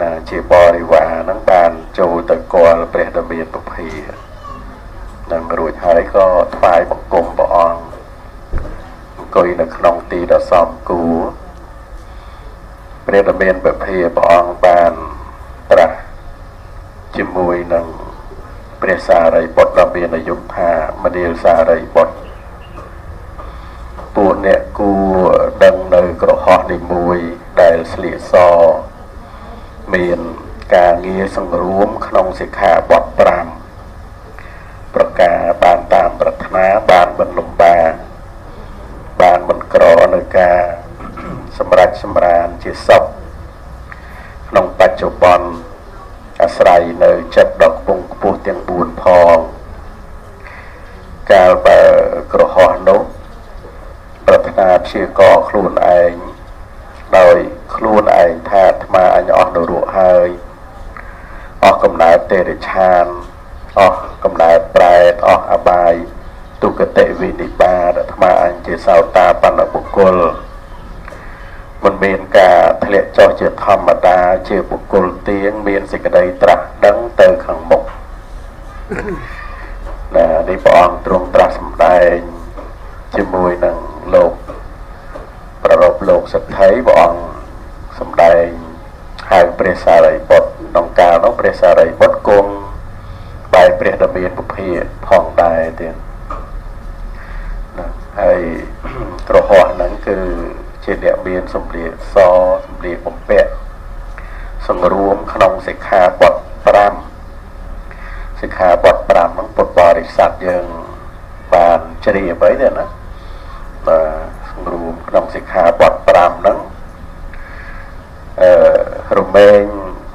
ណាជាបរិវារហ្នឹងបានចូលទៅគាល់ព្រះដ៏មានពុភានឹងរួចហើយក៏ថ្វាយបង្គំព្រះអង្គអង្គុយនៅក្នុងទីដ៏សមគួរព្រះដ៏មានពុភាព្រះអង្គបានត្រាស់ជាមួយនឹងព្រះសារីបុត្រដ៏មានអាយុថាមនាលសារីបុត្រពួកអ្នកគួរដឹងនៅក្រហោះនីមួយដែលស្លៀកស មានការងារសង្រួមក្នុងសិក្ខាបទ5ប្រការបានតាមប្រាថ្នាបានបិណ្ឌលំបាបានមិនក្រនៅការសម្រាប់សម្រានជាសពក្នុងបច្ចុប្បន្នអាស្រ័យនៅចិត្តដ៏ខ្ពង់ខ្ពស់ទាំង4ផងកាលបើក្រហោះនោះប្រាថ្នាព្យាករខ្លួនឯងដោយខ្លួនឯងថាអាត្មាអញអស់នរកហើយអស់កំណើតទេរឆានអស់កំណើតប្រែតអស់អបាយទុគតិវិនិបាតអាត្មាអញជាសោតាបណ្ណបុគ្គលមិនមានការធ្លាក់ ចុះជាធម្មតា ជាបុគ្គលទៀងមានសេចក្តីត្រាស់ដឹងទៅខាងមុខណានេះព្រះអង្គទ្រង់ត្រាស់សម្ដែងជាមួយនឹងលោកប្ររពលោកសទ្ធិព្រះអង្គសម្ដែងហៅព្រះសារីបុត្រក្នុងកាលនោះព្រះសារីបុត្រគង់បែរព្រះដ៏មានពុ ហើយក្រហមហ្នឹងគឺជាអ្នកមានសម្លៀកសសម្លៀកបំពាក់សង្រួមក្នុងសិក្ខាបទ5សិក្ខាបទ5ហ្នឹងពុទ្ធបរិស័ទយើងបានជ្រាបអីទេណាបាទសង្រួមក្នុងសិក្ខាបទ5ហ្នឹងអឺរមែង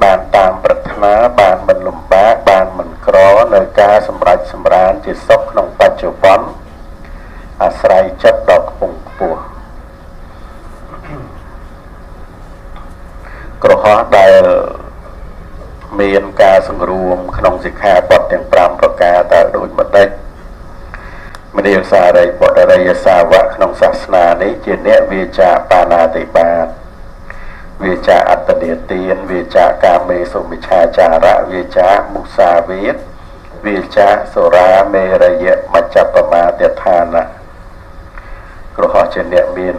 បានតាមប្រាថ្នាបានមិនលំបាកបានមិនក្រ នៅការសម្រេចសម្រានជាសុខក្នុងបច្ចុប្បន្នអាស្រ័យចិត្តដ៏ខ្ពង់ខ្ពស់ក្រហមដែលមានការសង្រួមក្នុងសិក្ខាបទទាំង5ប្រការតើដូចម្ដេចមនាលសារីបុត្ររិយសាវកក្នុងសាសនានេះជាអ្នកវាចាបាណាតិបាតវាចាអត្តនិទានវាចាកាមេសុមិឆាចារៈវាចាមុសាវាទ វាចាសុរាមេរយៈមច្ចបមាទដ្ឋានៈក្រហមជាអ្នកមាន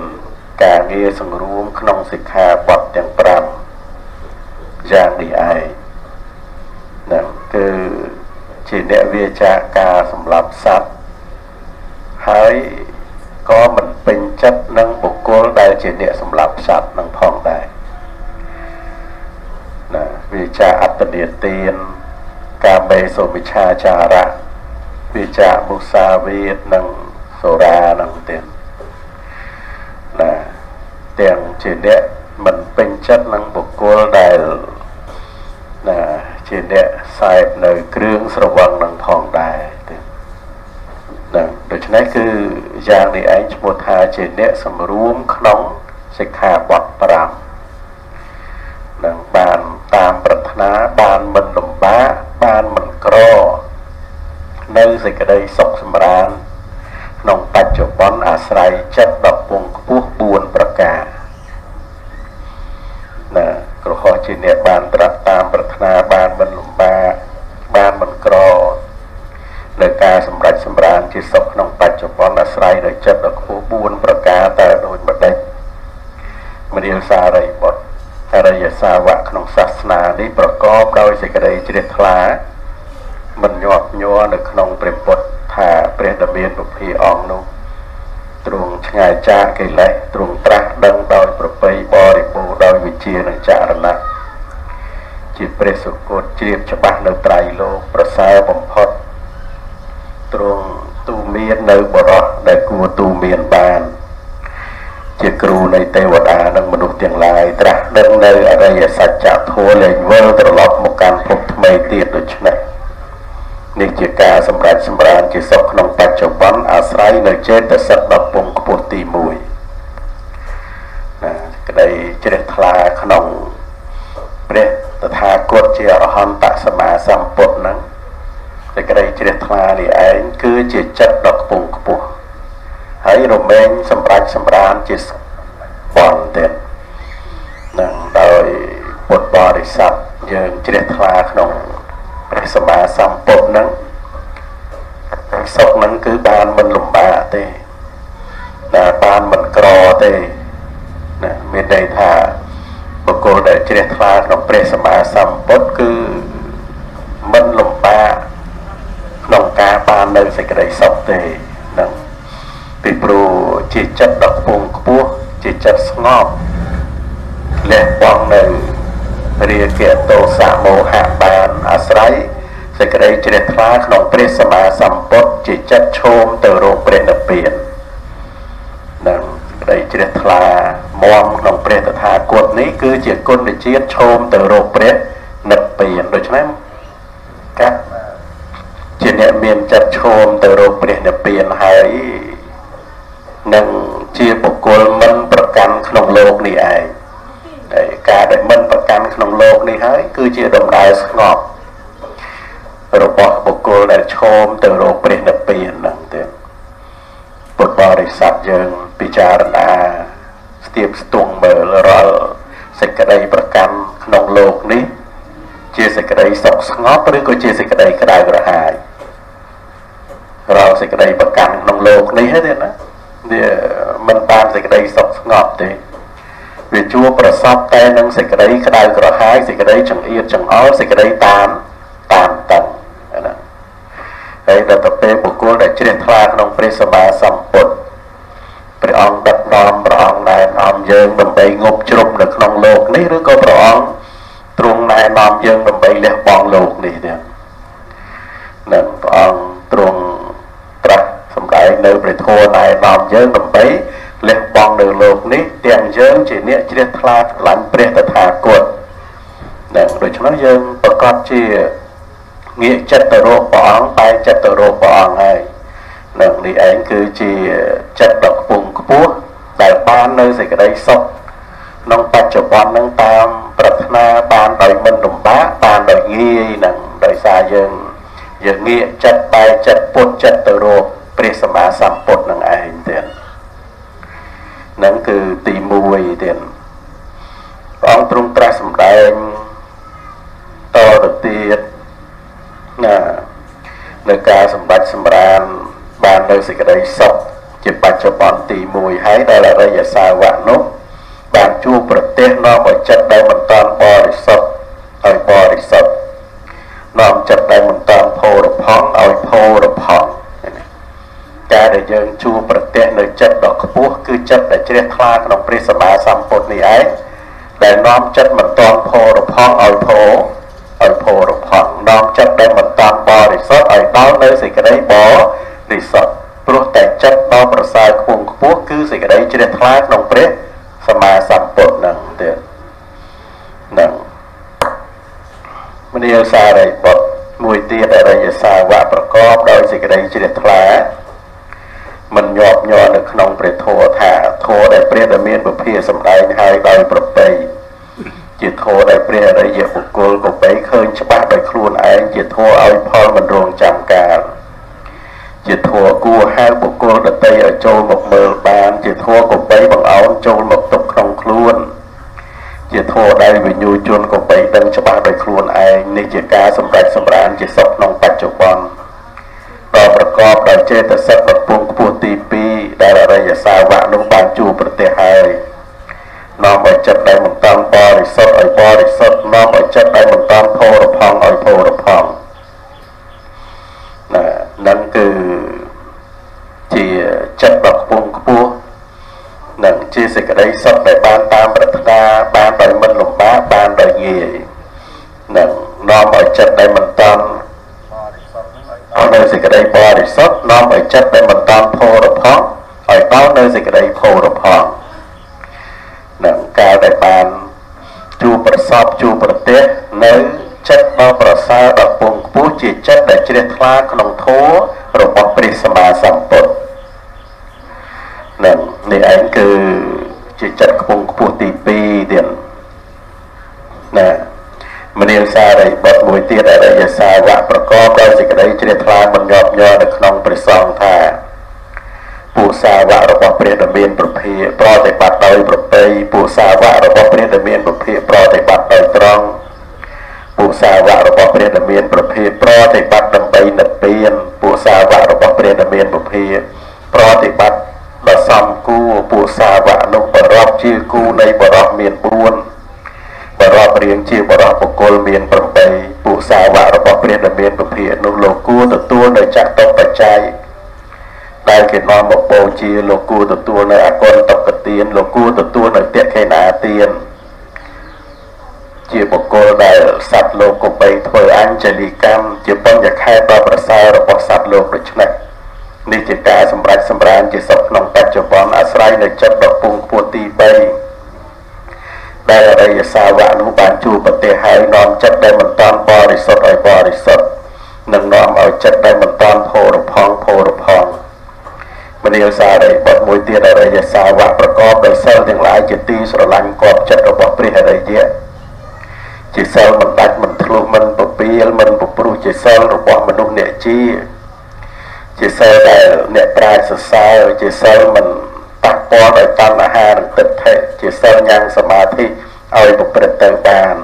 ការងារសង្រួមក្នុងសិក្ខាបទទាំង5យ៉ាងនេះឯងហ្នឹងគឺជាអ្នកវាចាការសម្លាប់សត្វហើយក៏មិនពេញចិត្តនឹងបុគ្គលដែលជាអ្នកសម្លាប់សត្វនឹងផងដែរណាវាចាអត្តនិទាន កាមេសុមិឆាចារៈវាចាមុសាវាទនិងសូរានឹងទៀតណាទាំងជាអ្នកមិនពេញចិត្តនឹងបុគ្គលដែលណាជាអ្នកខ្សែបនៅគ្រឿងស្រវឹងនឹងផងដែរទៀតណាដូច្នេះគឺយ៉ាងនេះឯងឈ្មោះថាជាអ្នកសម្រួមក្នុងសិក្ខាបទ ជ្រះថ្លាមិនញាប់ញ័រនៅក្នុងព្រះពុទ្ធថាព្រះតមានពុភាអង្គនោះទ្រង់ឆ្ងាយចាកកិលេសទ្រង់ត្រាស់ដឹងដោយប្រពៃបរិបូរដោយវិជានិងចរណៈជាព្រះសុគតជ្រាបច្បាស់នៅត្រៃលោកប្រសើរបំផុតទ្រង់ទូមាននៅបរោះដែលគួរទូមានបានជាគ្រូនៃទេវតានិងមនុស្សទាំងឡាយត្រាស់ដឹងនៅអរិយសច្ចធម៌លែងវិលត្រឡប់មកកាន់ភព ថ្មីទៀតដូច្នេះនេះជាការសម្រេចសម្រានជាសុខក្នុងបច្ចុប្បន្នអាស្រ័យនៅចេតសិកដល់ពងខ្ពស់ទី1ណាក្តីជ្រះថ្លាក្នុងព្រះតថាគតជាអរហន្តសម្មាសម្ពុទ្ធហ្នឹងសេចក្តីជ្រះថ្លានេះឯងគឺជាចិត្តដ៏ខ្ពង់ខ្ពស់ហើយរមែងសម្រេចសម្រានជាបនទៀតនឹងដោយពុទ្ធបរិស័ទយើង ជ្រះថ្លាក្នុងព្រះសម្មាសម្ពុទ្ធហ្នឹងសុខហ្នឹងគឺបានមិនលំបាកទេតែបានមិនក្រទេណាមានន័យថាបុគ្គលដែលជ្រះថ្លាក្នុងព្រះសម្មាសម្ពុទ្ធគឺមិនលំបាកក្នុងការបាននៅសេចក្តីសុខទេហ្នឹងពីព្រោះជាចិត្តដ៏ខ្ពង់ខ្ពស់ជាចិត្តស្ងប់លះបង់នៅ រាគៈទោសៈមោហៈបានអាស្រ័យសេចក្តីជ្រះថ្លាក្នុងព្រះសម្មាសម្ពុទ្ធជាចិត្តឈោមទៅរកព្រះនិព្វាននឹងសេចក្តីជ្រះថ្លាមមក្នុងព្រះតថាគតនេះគឺជាគុណជាតិឈោមទៅរកព្រះនិព្វានដូច្នេះកាត់ជាអ្នកមានចិត្តឈោមទៅរកព្រះនិព្វានហើយនឹងជាបុគ្គលមិនប្រកាន់ក្នុងលោកនេះឯង ការដែលមិនប្រកាន់ក្នុងលោកនេះហើយគឺជាដំណើរស្ងប់របស់បុគ្គលដែលឈោមទៅរកព្រះនិព្វានហ្នឹងទេពុទ្ធបរិស័ទយើងពិចារណាស្ទាបស្ទង់មើលរាល់សេចក្តីប្រកាន់ក្នុងលោកនេះជាសេចក្តីសុខស្ងប់ឬក៏ជាសេចក្តីក្តៅក្រហាយរាល់សេចក្តីប្រកាន់ក្នុងលោកនេះទេណាវាមិនបានសេចក្តីសុខស្ងប់ទេ វាជួប្រសពតែនឹងសេចក្តីក្តៅក្រហាយសេចក្តីចង្អៀតចង្អល់សេចក្តីតាមតាមតឹងណាហើយដល់ទៅពេលបុគ្គលដែលជ្រះថ្លាក្នុងព្រះសម្មាសម្ពុទ្ធព្រះអង្គដឹកនាំព្រះអង្គណែនាំយើងដើម្បីងប់ជ្រប់នៅក្នុងលោកនេះឬក៏ព្រះអង្គទ្រង់ណែនាំយើងដើម្បីលះបង់លោកនេះទៀតនឹងព្រះអង្គទ្រង់ត្រាស់សម្ដែងនៅព្រះធម៌ណែនាំយើងដើម្បី លះបង់នៅលោកនេះទាំងយើងជាអ្នកជ្រះថ្លាស្រឡាញ់ព្រះតថាគតនឹងដូច្នោះយើងប្រកាសជាងាកចិត្តទៅរកព្រះអង្គបែរចិត្តទៅរកព្រះអង្គហើយនឹងនេះឯងគឺជាចិត្តដ៏ខ្ពង់ខ្ពស់ដែលបាននៅសេចក្តីសុខក្នុងបច្ចុប្បន្ននឹងតាមប្រាថ្នាបានដោយមិនលំបាកបានដោយងាយនឹងដោយសារយើងយើងងាកចិត្តបែរចិត្តពុតចិត្តទៅរកព្រះសម្មាសម្ពុទ្ធនឹងឯងទៀត នឹងគឺទី1ទៀតព្រះអង្គទ្រង់ត្រាស់សម្ដែងតទៅទៀតណានៅការសម្ដេចសម្រានបាននៅសេចក្តីសុខជាបច្ចុប្បន្នទី1ហើយដែលអរិយសាវកនោះបានជួបប្រទេសនាំឲ្យចិត្តដែលមិនតាន់បរិសុទ្ធឲ្យបរិសុទ្ធនាំចិត្តដែលមិនតាន់ផោរផង់ឲ្យផោរផង់ការដែលយើងជួបប្រទេសនៅ ចិត្តដ៏ខ្ពស់គឺចិត្តដែលជ្រះថ្លាក្នុងព្រះសម្មាសម្ពុទ្ធនេះឯងដែលនាំចិត្តមិនតាន់ផោរផង់ឲ្យផោឲ្យផោរផង់នាំចិត្តដែលមិនតាន់បរិសុទ្ធឲ្យដល់នៅសេចក្តីបរិសុទ្ធព្រោះតែចិត្តដ៏ប្រសើរខ្ពង់ខ្ពស់គឺសេចក្តីជ្រះថ្លាក្នុងព្រះសម្មាសម្ពុទ្ធនឹងទៀតនឹងមនីយសារីបុត្រមួយទៀតអរិយសាវកប្រកបដោយសេចក្តីជ្រះថ្លា មិនញាប់ញ័រនៅក្នុងព្រះធម៌ថាធម៌ដែលព្រះដែលមានពុភាសម្ដែងហើយដោយប្រពៃជាធម៌ដែលព្រះអរិយបុគ្គលក៏បីឃើញច្បាស់ដោយខ្លួនឯងជាធម៌ឲ្យផលមិនរងចាំកាលជាធัวគួរហៅបុគ្គលដតីឲ្យចូលមកមើលបានជាធัวកបីបង្អោនចូលមកទុកក្នុងខ្លួនជាធัวដែលវិញ្ញូជនកបីដឹងច្បាស់ដោយខ្លួនឯងនេះជាការសម្រេចសម្រានជាសុខក្នុងបច្ចុប្បន្ន តប្រកបដោយចេតសិកប្រពងខ្ពស់ទី2ដែលអរិយសាវកនោះបានជួបប្រទេសហើយនាំឲ្យចិត្តដែលមិនតាន់បរិសុទ្ធឲ្យបរិសុទ្ធនាំឲ្យចិត្តដែលមិនតាន់ផោរផង់ឲ្យផោរផង់ណានឹងគឺជាចិត្តដ៏ខ្ពង់ខ្ពស់និងជាសេចក្តីសុខដែលបានតាមប្រាថ្នាបានដោយមិនលំបាកបានដោយងាយនឹងនាំឲ្យចិត្តដែលមិនតាន់ ឲ្យនៅសេចក្តីបរិសុទ្ធនាំឲ្យចិត្តដែលមិនតាន់ផោរផង់ឲ្យដល់នៅសេចក្តីផោរផង់នឹងការដែលបានជួបប្រសពជួបប្រទេសនៅចិត្តដ៏ប្រសើរដ៏ពងខ្ពស់ជាចិត្តដែលជ្រះថ្លាក្នុងធម៌របស់ព្រះសម្មាសម្ពុទ្ធនឹងនេះឯងគឺជាចិត្តខ្ពង់ខ្ពស់ទី2ទៀតណា មនាលសារីបុត្រមួយទៀតអរិយសាវកប្រកបដោយសេចក្តីជ្រះថ្លាមិនញាប់ញ័រនៅក្នុងព្រះសង្ឃថាពួកសាវករបស់ព្រះដ៏មានប្រភាប្រតិបត្តិដោយប្រពៃពួកសាវករបស់ព្រះដ៏មានប្រភាប្រតិបត្តិដោយត្រង់ពួកសាវករបស់ព្រះដ៏មានប្រភេទប្រតិបត្តិដើម្បីនិព្វានពួកសាវករបស់ព្រះដ៏មានប្រភេទប្រតិបត្តិដ៏សំគួរពួកសាវកនោះបរិបជាគូនៃបរិបមាន4 បរិបរៀងជាបរិបបុគ្គលមាន8ពួកសាវករបស់ព្រះដ៏មានប្រភេទនោះលោកគួរទទួលនៅចតុបច្ច័យដែលគេនាំមកបូជាលោកគួរទទួលនៅអកុនតកទានលោកគួរទទួលនៅតេខេណាទានជាបុគ្គលដែលសត្វលោកក៏បីធ្វើអញ្ជលីកម្មជាបញ្ញខែដ៏ប្រសើររបស់សត្វលោកដូច្នេះនេះជាការសម្រេចសម្រានជាសុខក្នុងបច្ចុប្បន្នអាស្រ័យនៅចិត្តដ៏ពងខ្ពស់ទី3 ដែលអរិយសាវកនោះបានជួបប្រទេសហើយនាំចិត្តដែលមិនតាន់បរិសុទ្ធឲ្យបរិសុទ្ធនិងនាំឲ្យចិត្តដែលមិនតាន់ផោរផង់ផោរផង់មនាលសារីបុត្រមួយទៀតអរិយសាវកប្រកបដោយសិលទាំងឡាយជាទីស្រឡាញ់គប់ចិត្តរបស់ព្រះអរិយជាសិលមិនដាច់មិនធ្លុះមិនពពាលមិនពព្រោះជាសិលរបស់មនុស្សអ្នកជាជាសិលដែលអ្នកប្រាជ្ញសរសើរជាសិលមិន ប៉ះពាល់ដោយតណ្ហានិងទិដ្ឋិជាសិលញ៉ាំងសមាធិឲ្យប្រព្រឹត្តទៅបាន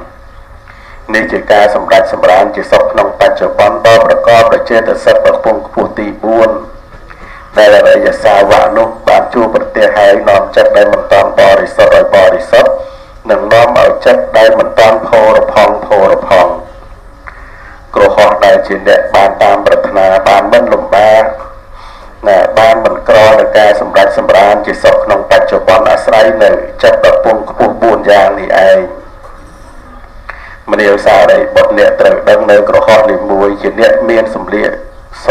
នេះជាការសម្រេចសម្រានជាសុខក្នុងបច្ចុប្បន្នដ៏ប្រកបដោយចេតសិកប្រពងខ្ពស់ទី4ដែលអរិយសាវកនោះបានជួបប្រទះហើយនាំចិត្តដែលមិនតាន់បរិសុទ្ធឲ្យបរិសុទ្ធនឹងនាំឲ្យចិត្តដែលមិនតាន់ផោរផង់ផោរផង់គ្រោះហោះដែលជាអ្នកបានតាមប្រាថ្នាបានមិនលំបាក ណាបានមិនក្រនៅការសម្រេចសម្រានជាសុខក្នុងបច្ចុប្បន្នអាស្រ័យនៅចិត្តដ៏ពងខ្ពយ៉ាងនេះឯងមនាលសារីបុត្រអ្នកត្រូវដឹងនៅក្រហមនីមួយជាអ្នកមានសម្លៀកស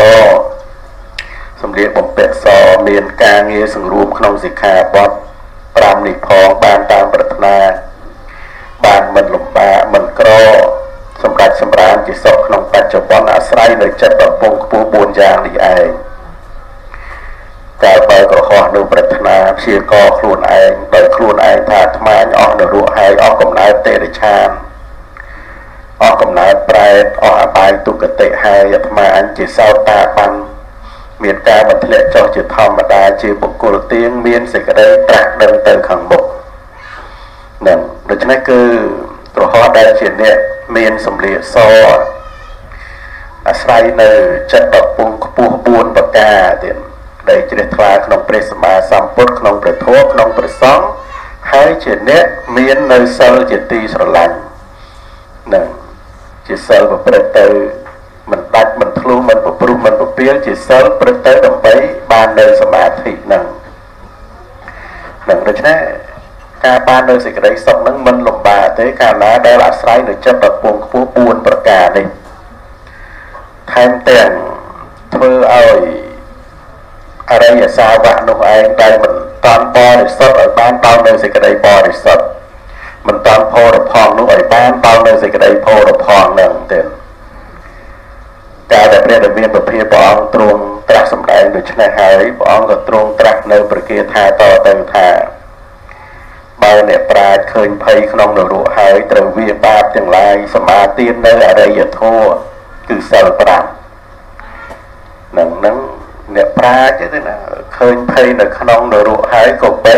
សម្លៀកបំពាក់សមានការងារសង្រួមក្នុងសិក្ខាបទ5នេះផងបានតាមប្រាថ្នាបានមិនលំបាកមិនក្រសម្រាប់សម្រានជាសុខក្នុងបច្ចុប្បន្នអាស្រ័យនៅចិត្តប្រពងខ្ពស់4យ៉ាងនេះឯង តែបើក្រហោះនៅប្រាថ្នាព្យាករខ្លួនឯងដោយខ្លួនឯងថាអាត្មាអស់នរកហើយអស់កំណើតទេរិឆានអស់កំណើតប្រែតអស់អបាយទុគតិហើយអាត្មាអញជាសោតាបានមានការបន្ធ្លាក់ចុះជាធម្មតាជាបុគ្គលទៀងមានសេចក្តីត្រាស់ដឹងទៅខាងមុខនឹងដូច្នេះគឺក្រហមដែលជាអ្នកមានសម្លៀកសអាស្រ័យនៅចិត្តដពុងខ្ពស់4ប្រការទៀត ដែលជ្រះថ្លាក្នុងព្រះសម្មាសម្ពុទ្ធក្នុងព្រះធម៌ក្នុងព្រះសង្ឃហើយជាអ្នកមាននៅសិលជាទីស្រឡាញ់នឹងជាសិលប្រព្រឹត្តទៅមិនដាច់មិនធ្លុះមិនប្រព្រឹត្តមិនប្រពៀលជាសិលព្រឹត្តទៅដើម្បីបាននៅសមាធិនឹងនឹងដូច្នេះការបាននៅសេចក្តីសុខនឹងមិនលំបាកទេកាលណាដែលអាស្រ័យនៅចិត្តប្រពងខ្ពស់4ប្រការនេះថែមទាំងធ្វើឲ្យ អរិយសាវកនោះឯងដែលមិនតាន់បរិសុទ្ធឲ្យបានដល់នៅសេចក្តីបរិសុទ្ធមិនតាន់ផរផងនោះឲ្យបានដល់នៅសេចក្តីផរផងនឹងទៀតតែដែលព្រះដែលមានពភាព្រះអង្គទ្រង់ត្រាស់សម្ដែងដូច្នេះហើយព្រះអង្គក៏ទ្រង់ត្រាស់នៅប្រគាថាតទៅថាបើអ្នកប្រាជ្ញឃើញភ័យក្នុងនរកហើយត្រូវវាបាបទាំងឡាយសមាទាននៅអរិយធម៌គឺសិល5នឹងនឹង អ្នកប្រាជ្ញទេណាឃើញភ័យនៅក្នុងនរកហើយក៏បី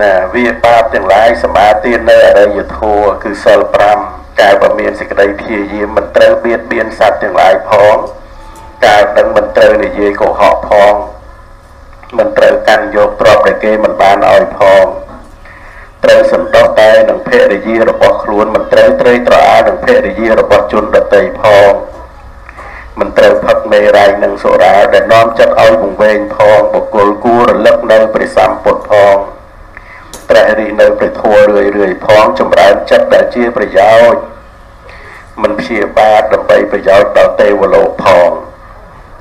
ណាវាបាបទាំងឡាយសមាទាននៅអរិយធម៌គឺសិល5កាលបើមានសេចក្តីព្យាយាមមិនត្រូវបៀតបៀនសត្វទាំងឡាយផងកាលដឹងមិនត្រូវនិយាយកុហកផងមិនត្រូវកាន់យកទ្រព្យដែលគេមិនបានឲ្យផងត្រូវសន្តោសតែនឹងភរិយារបស់ខ្លួនមិនត្រូវត្រេកត្រអាលនឹងភរិយារបស់ជនដតីផងមិនត្រូវផឹក មេរ៉ៃនិងសូរ៉ាដែលនាំចិត្តឲ្យវង្វេងផងបុគ្គលគួររលឹកនៅព្រះសម្ពុទ្ធផងត្រេះរិះនៅព្រះធម៌រឿយរឿយផងចម្រើនចិត្តដែលជាប្រយោជន៍មិនព្យាបាទដើម្បីប្រយោជន៍ដល់ទេវលោកផង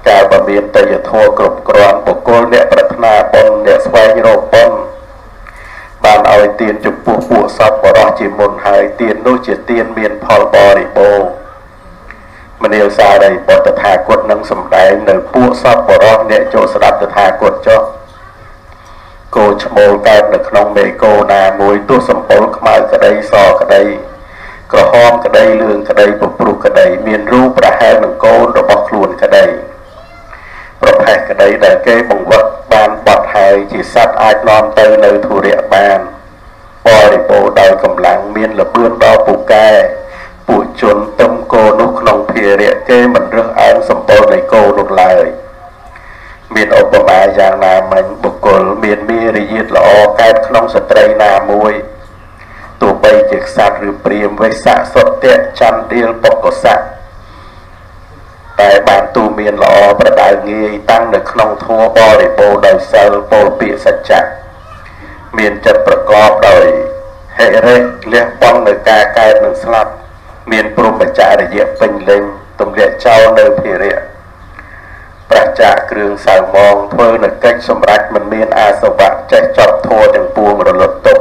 កាលបើមានតយធម៌គ្រប់គ្រាន់បុគ្គលអ្នកប្រាថ្នាបុណ្យអ្នកស្វែងរកបុណ្យបានឲ្យទានចំពោះពួកសត្វបរោះជាមុនហើយទាននោះជាទានមានផលបរិបូរណ៍ មនាលសារីបុត្រតថាគតនឹងសម្ដែងនៅពួកសត្វបរោះអ្នកចូលស្ដាប់តថាគតចុះគោឈ្មោលកើតនៅក្នុងមេគោណាមួយទោះសម្បុរខ្មៅក្តីសក្តីក្រហមក្តីលឿងក្តីពព្រុះក្តីមានរូបប្រហែលនឹងកូនរបស់ខ្លួនក្តីប្រភេទក្តីដែលគេបង្វឹកបានបត់ហើយជាសត្វអាចនាំទៅនៅធុរៈបានបរិបូរដោយកម្លាំងមានលបឿនដល់ពូកែពួក រៈគេមិនរើសអើងសម្បូរនៃគោនោះឡើយមានឧបមាយ៉ាងណាមិញបុគ្គលមានមារយាទល្អកើតក្នុងស្ត្រីណាមួយទោះបីជាខ្សាត់ឬព្រាមវេស័កសុទ្ធៈចន្ទដៀលបុគ្គស័កតែបានទូមានល្អប្រដៅងាយតាំងនៅក្នុងធម៌បរិបូរដោយសិលពោលពាក្យសច្ចៈមានចិត្តប្រកបដោយហិរិលះបង់នៅការកើតនិងស្លាប់មានព្រមចរិយៈពេញលេញ ទម្លាក់ចោលនៅភារៈប្រចាគ្រឿងសៅមងធ្វើនៅកិច្ចសម្រាប់មិនមានអាសវៈចេះចប់ធัวទាំងពួងរលត់ទុក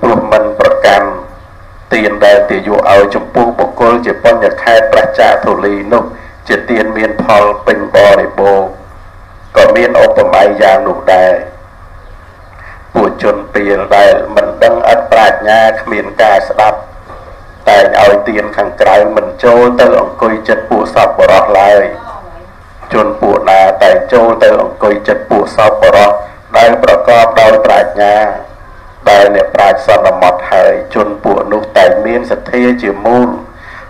ព្រោះមិនប្រកាន់ទានដែលទាយុឲ្យចំពោះបុគ្គលជាបញ្ញខេតប្រជាធូលីនោះជាទានមានផលពេញបរិបូរណ៍ក៏មានឧបមាយ៉ាងនោះដែរពួកជនពីលដែលមិនដឹងអត់ប្រាជ្ញាគ្មានការស្ដាប់ តែងឲ្យទៀនខាងក្រៅមិនចូលទៅអង្គុយចិត្តពួកសពបរោះឡើយជនពួកណាតែងចូលទៅអង្គុយចិត្តពួកសពបរោះដែលប្រកបដោយប្រាជ្ញាដែលអ្នកប្រាជ្ញសន្មត់ហើយជនពួកនោះតែងមានសទ្ធាជាមូល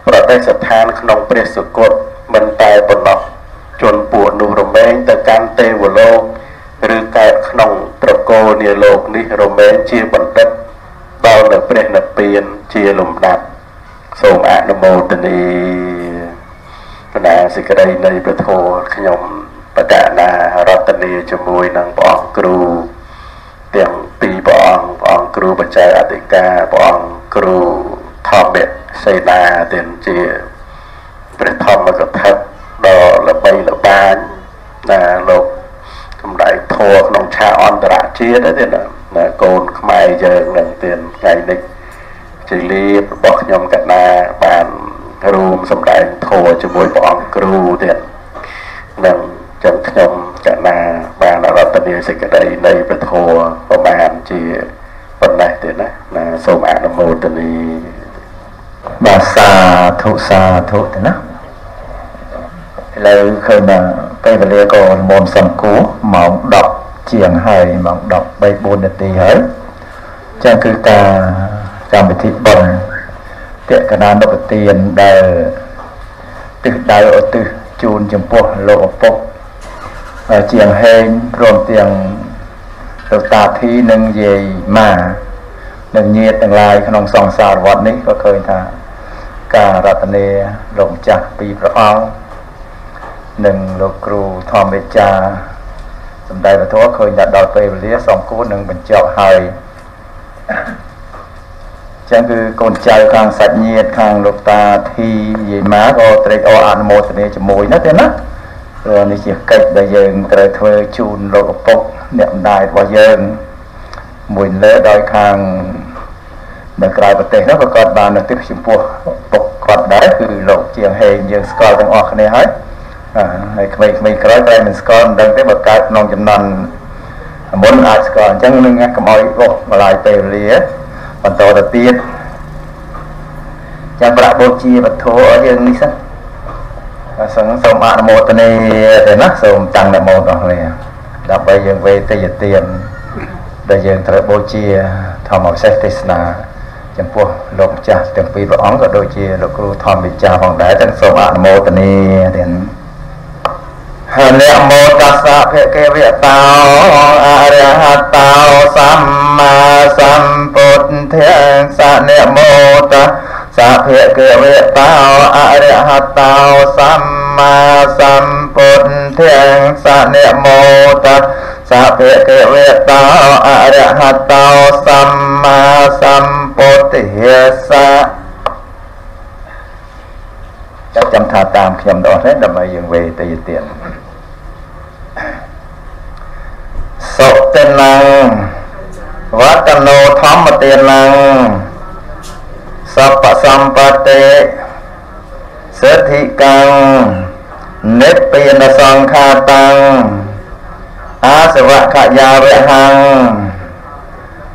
ប្រទេសស្ថានក្នុងព្រះសុគតមិនតែប៉ុណ្ណោះជនពួកនោះរមែងទៅកាន់ទេវលោកឬកើតក្នុងត្រកូលនាលោកនេះរមែងជាបណ្ឌិតដល់នៅព្រះនិព្វានជាលំដាប់ សូមអនុមោទនីបណ្ដាសេចក្តីនៃព្រះធម៌ខ្ញុំបដណារតនីជាមួយនឹងព្រះអង្គគ្រូទាំងពីរព្រះអង្គព្រះអង្គគ្រូបច្ចេកអធិការព្រះអង្គគ្រូធម្មសេនាទាំងជាព្រះធម្មកថាដ៏ល្បីល្បាញណាលោកសម្ដែងធម៌ក្នុងឆាកអន្តរជាតិទេណាកូនខ្មែរយើងនឹងទៀតថ្ងៃនេះ ជាលៀបរបស់ខ្ញុំកណាបានរួមសម្ដែងធម៌ជាមួយព្រះអង្គគ្រូទៀតនឹងចឹងខ្ញុំកណាបានរតនាសេចក្តីនៃព្រះធម៌ប្រមាណជាប៉ុណ្ណេះទៀតណាណាសូមអនុមោទនីបាទសាធុសាធុទៅណាឥឡូវឃើញថាពេលវេលាក៏មុនសំគួរម៉ោង10ជាងហើយម៉ោង10 3 4នាទីហើយចឹងគឺការ កម្មវិធីបុណ្យតេកណានុពទានដែលទិសដៅឧទ្ទិសជូនចំពោះលោកឪពុកជាងហេងព្រមទាំងលោកតាធីនិងយាយម៉ានិងញាតិទាំងឡាយក្នុងសង្សារវត្តនេះក៏ឃើញថាការរតនាលោកម្ចាស់ពីព្រះអង្គនិងលោកគ្រូធម្មវិចាសំដែងពធឃើញថាដល់ពេលវេលាសំគួរនឹងបញ្ចប់ហើយ ចឹងគឺកូនចៅខាងសាច់ញាតិខាងលោកតាធីយាយម៉ាក៏ត្រេកអរអនុមោទនាជាមួយណាទេណាព្រោះនេះជាកិច្ចដែលយើងត្រូវធ្វើជូនលោកឪពុកអ្នកម្ដាយរបស់យើងមួយលើដោយខាងនៅក្រៅប្រទេសនោះក៏គាត់បាននៅទឹកចំពោះពុកគាត់ដែរគឺលោកជាងហេងយើងស្គាល់ទាំងអស់គ្នាហើយហើយក្មេងៗក្រោយតែមិនស្គាល់មិនដឹងទេបើកើតក្នុងចំនួនមុនអាចស្គាល់អញ្ចឹងនឹងកុំឲ្យបោះម្លាយពេលវេលា បន្តទៅទៀតចាំប្រាក់បូជាវត្ថុឲ្យយើងនេះសិនបាទសូមសូមអនុមោទនាទៅណាសូមតាំងនមោដល់គ្នាដើម្បីយើងវេទយទានដែលយើងត្រូវបូជាធម្មវិសេសទេសនាចំពោះលោកម្ចាស់ទាំងពីរព្រះអង្គក៏ដូចជាលោកគ្រូធម្មវិចារផងដែរទាំងសូមអនុមោទនាទាំងហ នមោតស្សៈភគវតោអរហតោសម្មាសម្ពុទ្ធិសនមោតសភគវតោអរហតោសម្មាសម្ពុទ្ធិសនមោតសភគវតោអរហតោសម្មាសម្ពុទ្ធិសចាំថាតាមខ្ញុំដល់ទេដើម្បីយើងវេទយទាន សុទិនងវតនោធម្មទានងសពសម្បតិសិទ្ធិកੰនិព្វានសង្ខាតੰអាសវខយាវហੰ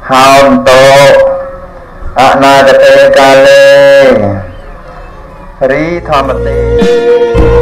ហោនតោអនាគតេកាលេរីធម្មទេ